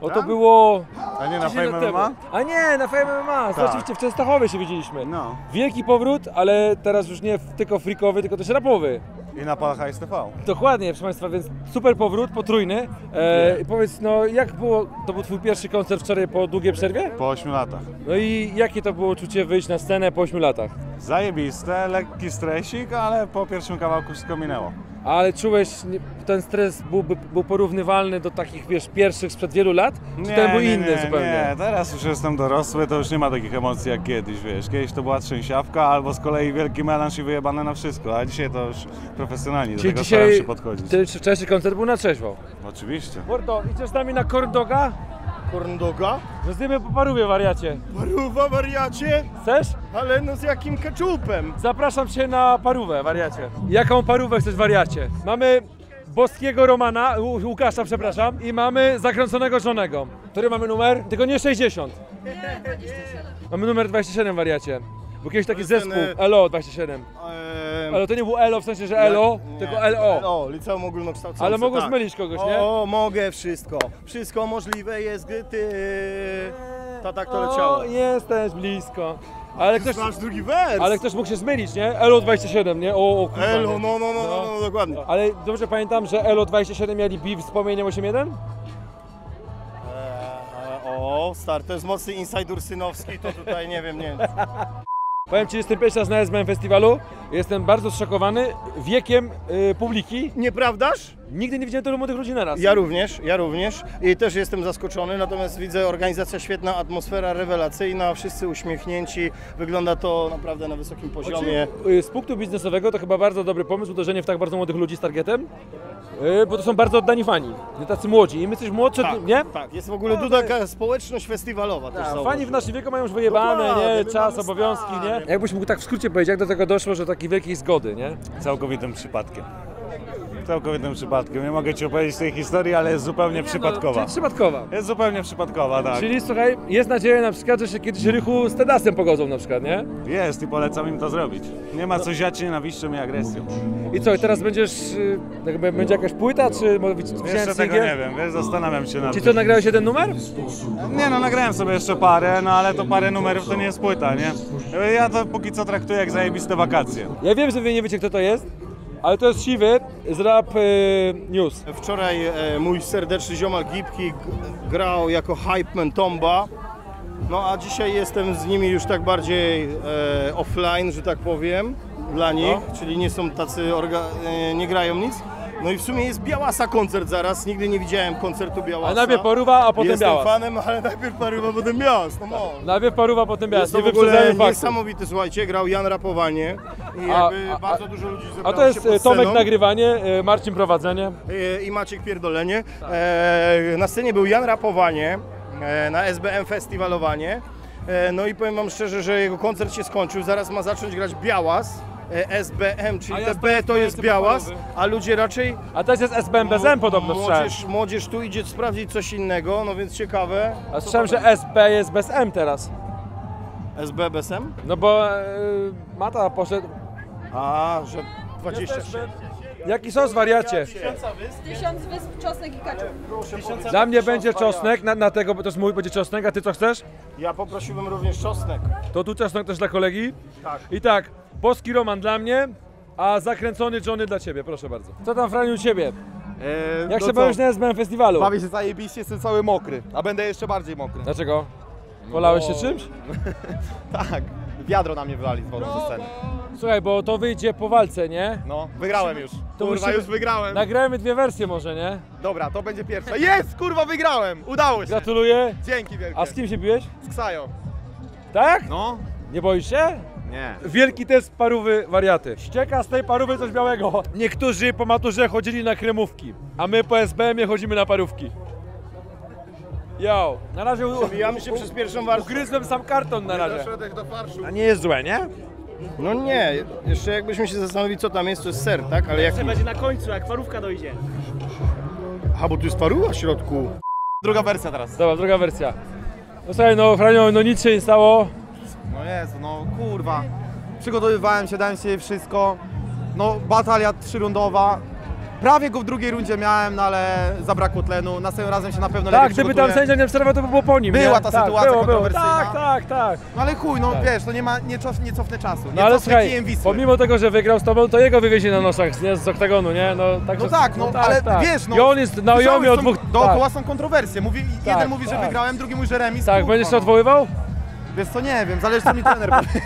O to Tam? było... A nie na 10 lat Fame temu. MMA? A nie, na Fame MMA, Tak. oczywiście w Częstochowie się widzieliśmy. No. Wielki powrót, ale teraz już nie tylko freakowy, tylko też rapowy. I na Palhajs TV. Dokładnie, proszę Państwa, więc super powrót, potrójny. E, powiedz, no jak było, to był Twój pierwszy koncert wczoraj po długiej przerwie? Po 8 latach. No i jakie to było uczucie wyjść na scenę po 8 latach? Zajebiste, lekki stresik, ale po pierwszym kawałku wszystko minęło. Ale czułeś, nie- ten stres byłby, był porównywalny do takich, wiesz, pierwszych sprzed wielu lat? Czy ten był inny nie, zupełnie? Nie, teraz już jestem dorosły, to już nie ma takich emocji jak kiedyś, wiesz. Kiedyś to była trzęsiawka, albo z kolei wielki melanż i wyjebane na wszystko, a dzisiaj to już profesjonalnie do Czyli tego staram dzisiaj się podchodzić. ten wcześniejszy koncert był na trzeźwo. Oczywiście. Mordo, idziesz z nami na corn doga? Corn doga? No zjemy po parówie, wariacie. Paruwa, wariacie? Chcesz? Ale no z jakim keczupem? Zapraszam Cię na parówę, wariacie. Jaką parówę chcesz, wariacie? Mamy boskiego Romana, Łu- Łukasza, przepraszam, i mamy zakręconego żonego. Który mamy numer? Tylko nie 60. Mamy numer 27, wariacie. Był kiedyś taki jest ten, zespół, e, LO 27. Ale to nie był LO w sensie, że LO, Nie, tylko nie, LO. LO, liceum ogólnokształcące. Ale mogą tak. zmylić kogoś, nie? O, mogę wszystko. Wszystko możliwe jest, gdy ty... To tak to leciało. O, jesteś blisko. Ale ktoś, drugi wers. ale ktoś mógł się zmylić, nie? LO 27, nie? O, o kurwa, Elo, nie? no, no, no, no, no, dokładnie. Ale dobrze pamiętam, że LO 27 mieli beef z Płomieniem 81? E, o, stary, to jest mocny inside ursynowski, to tutaj nie wiem, nie wiem. Powiem Ci, jestem pierwszy raz na SBM Festiwalu. Jestem bardzo zszokowany wiekiem y, publiki. Nieprawdaż? Nigdy nie widziałem tylu młodych ludzi naraz. Ja również, ja również i też jestem zaskoczony, natomiast widzę organizacja świetna, atmosfera rewelacyjna, wszyscy uśmiechnięci, wygląda to naprawdę na wysokim poziomie. Znaczy, y, Z punktu biznesowego to chyba bardzo dobry pomysł, uderzenie w tak bardzo młodych ludzi z targetem, y, bo to są bardzo oddani fani, nie tacy młodzi. I my coś młodsze, Tak, nie? Tak, jest w ogóle tu taka społeczność festiwalowa też Tak, zauważ. fani w naszym wieku mają już wyjebane, Dokładnie, nie? Czas, obowiązki, nie? Jakbyś mógł tak w skrócie powiedzieć, jak do tego doszło, że takiej wielkiej zgody, nie? Całkowitym przypadkiem. Całkowitym przypadkiem. Nie mogę Ci opowiedzieć tej historii, ale jest zupełnie przypadkowa. Czyli przypadkowa. Jest zupełnie przypadkowa, tak. Czyli słuchaj, jest nadzieja na przykład, że się kiedyś Rychu z Tedasem pogodzą na przykład, nie? Jest i polecam im to zrobić. Nie ma co ziać nienawiścią i agresją. I co, i teraz będziesz, y, jakby będzie jakaś płyta, czy może być Jeszcze tego nie wiem, wiesz, zastanawiam się nad Czy co, nagrałeś jeden numer? Nie no, nagrałem sobie jeszcze parę, no ale to parę numerów to nie jest płyta, nie? Ja to póki co traktuję jak zajebiste wakacje. Ja wiem, że wy nie wiecie, kto to jest, ale to jest Siwy z Rap y, News. Wczoraj e, mój serdeczny ziomal Gipki grał jako hype man Tomba. No a dzisiaj jestem z nimi już tak bardziej e, offline, że tak powiem, dla nich, czyli nie są tacy, e, nie grają nic. No i w sumie jest Białasa koncert zaraz, nigdy nie widziałem koncertu Białasa. A najpierw Paruwa, a potem Jestem Białas. fanem, ale najpierw Paruwa, potem Białas, no mo. Najpierw Paruwa, potem Białas, Jest nie to w ogóle wyprzedzajmy faktów. niesamowity, słuchajcie, grał Jan Rapowanie i A- jakby a- bardzo dużo ludzi zebrało A to jest się pod y, Tomek sceną. nagrywanie, y, Marcin prowadzenie. E, i Maciek Pierdolenie. E, na scenie był Jan Rapowanie, e, na SBM Festiwalowanie. E, no i powiem Wam szczerze, że jego koncert się skończył. Zaraz ma zacząć grać Białas. E, SBM, czyli A te B to jest Białas, a ludzie raczej... A teraz jest SBM bez M podobno Młodzież, młodzież tu idzie sprawdzić coś innego, no więc ciekawe. A słyszałem, że SB jest bez M teraz. SB bez M? No bo y, Mata poszedł... A, że 26. Jaki sos wariacie? Tysiąc wysp, czosnek i kaczup. Dla mnie będzie czosnek, na, na tego, bo to jest mój, będzie czosnek, a ty co chcesz? Ja poprosiłbym również czosnek. To tu czosnek też dla kolegi. Tak. I tak, boski Roman dla mnie, a zakręcony Johnny dla ciebie, proszę bardzo. Co tam Franiu u ciebie? Eee, Jak no się bawisz na SBM Festiwalu? Bawię się zajebiście, jestem cały mokry, a będę jeszcze bardziej mokry. Dlaczego? Polałeś się bo- czymś? <laughs> tak, wiadro na mnie wylali z wodą ze sceny. Słuchaj, bo to wyjdzie po walce, nie? No, wygrałem już. To Kurwa, musimy- już wygrałem. Nagrajmy dwie wersje może, nie? Dobra, to będzie pierwsza. Jest, kurwa, wygrałem! Udało się! Gratuluję. Dzięki wielkie. A z kim się biłeś? Z Ksajo. Tak? No. Nie boisz się? Nie. Wielki test parówy wariaty. Ścieka z tej parówy coś białego. Niektórzy po maturze chodzili na kremówki, a my po SBM-ie chodzimy na parówki. Yo, na razie u- Przebijamy się przez pierwszą warstwę. ugryzłem sam karton na razie. Doszedłeś do farszu. A nie jest złe, nie? No nie, jeszcze jakbyśmy się zastanowili co tam jest, to jest ser, tak? Ale jak... będzie na końcu, jak parówka dojdzie. Aha, bo tu jest paruwa w środku. Druga wersja teraz. Dobra, druga wersja. No słuchaj, no Franio, no nic się nie stało. No Jezu, no kurwa. Przygotowywałem się, dałem się wszystko. No batalia trzyrundowa. Prawie go w drugiej rundzie miałem, no ale zabrakło tlenu. Następnym razem się na pewno Tak, lepiej gdyby tam przygotuję. sędzia nie obserwował, to by było po nim, Była nie? ta tak, sytuacja było, było. kontrowersyjna. Tak, tak, tak. No ale chuj, no Tak. wiesz, to nie ma, nie, cof, nie cofnę czasu. Nie No ale cofnę słuchaj, kijem Wisły. pomimo tego, że wygrał z tobą, to jego wywiezie na nosach nie? z oktagonu, nie? No, także, No tak, no, ale wiesz, no. I on jest na słyszałeś, od są- dwóch... Dookoła tak. są kontrowersje. Mówi, Tak, jeden mówi, że tak. wygrałem, drugi mówi, że remis. Tak, kurwa, będziesz się no. odwoływał? Wiesz co, nie wiem, zależy co mi trener powie.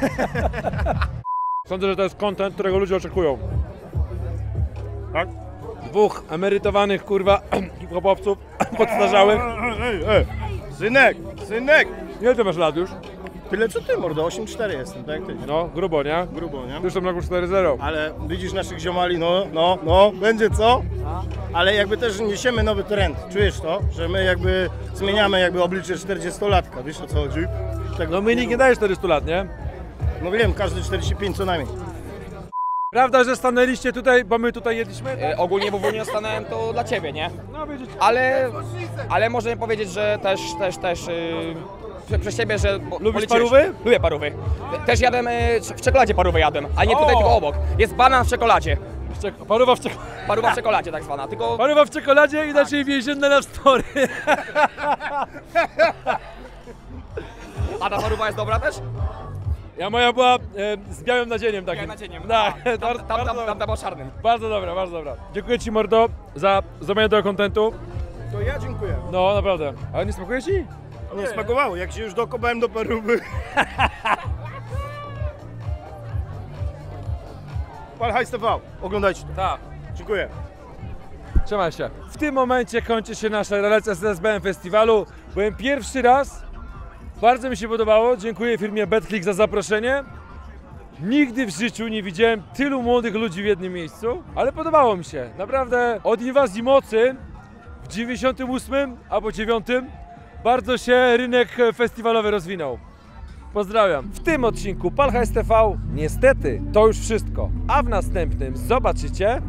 <laughs> Sądzę, że to jest content, którego ludzie oczekują. Tak? Dwóch emerytowanych, kurwa, <clears throat> hip-hopowców <clears throat> podstarzałych. Ej, ej, synek, synek! Ile ty masz lat już? Tyle co ty, mordo, 8-4 jestem, tak jak ty. No, grubo, nie? Grubo, nie? Już tam roku 4-0. Ale widzisz naszych ziomali, no, no, no, będzie co? Ale jakby też niesiemy nowy trend, czujesz to? Że my jakby zmieniamy jakby oblicze 40-latka, wiesz o co chodzi? Tego No my nikt nie daje 400 lat, nie? No wiem, każdy 45 co najmniej. Prawda, że stanęliście tutaj, bo my tutaj jedliśmy? E, ogólnie, bo nie stanąłem to dla ciebie, nie? No widzicie. Ale, ale możemy powiedzieć, że też, też, też yy, prze- przez ciebie, że... Bo, Lubisz policzyłeś- parówy? Lubię parówy. Też jadłem, e, w czekoladzie parówę jadłem, a nie tutaj, O! tylko obok. Jest banan w czekoladzie. Paruwa w czekoladzie. Paruwa w czekoladzie tak zwana, tylko... Paruwa w czekoladzie, inaczej więzienna na story. <laughs> A ta paruwa jest dobra też? Ja moja była e, z białym nadzieniem takim. Białym nadzieniem. Tak, A, <laughs> tam- tam- bardzo tam- dobra. tam była czarnym. Bardzo dobra, bardzo dobra. Dziękuję Ci mordo za zrobienie tego kontentu. To ja dziękuję. No naprawdę. Ale nie smakuje Ci? Nie smakowało, jak się już dokopałem do parówy. <laughs> Pal High TV, oglądajcie to. Tak. Dziękuję. Trzymaj się. W tym momencie kończy się nasza relacja z SBM Festiwalu. Byłem pierwszy raz. Bardzo mi się podobało. Dziękuję firmie BetClick za zaproszenie. Nigdy w życiu nie widziałem tylu młodych ludzi w jednym miejscu, ale podobało mi się. Naprawdę od inwazji mocy w 98 albo 9 bardzo się rynek festiwalowy rozwinął. Pozdrawiam. W tym odcinku Palcha STV niestety to już wszystko, a w następnym zobaczycie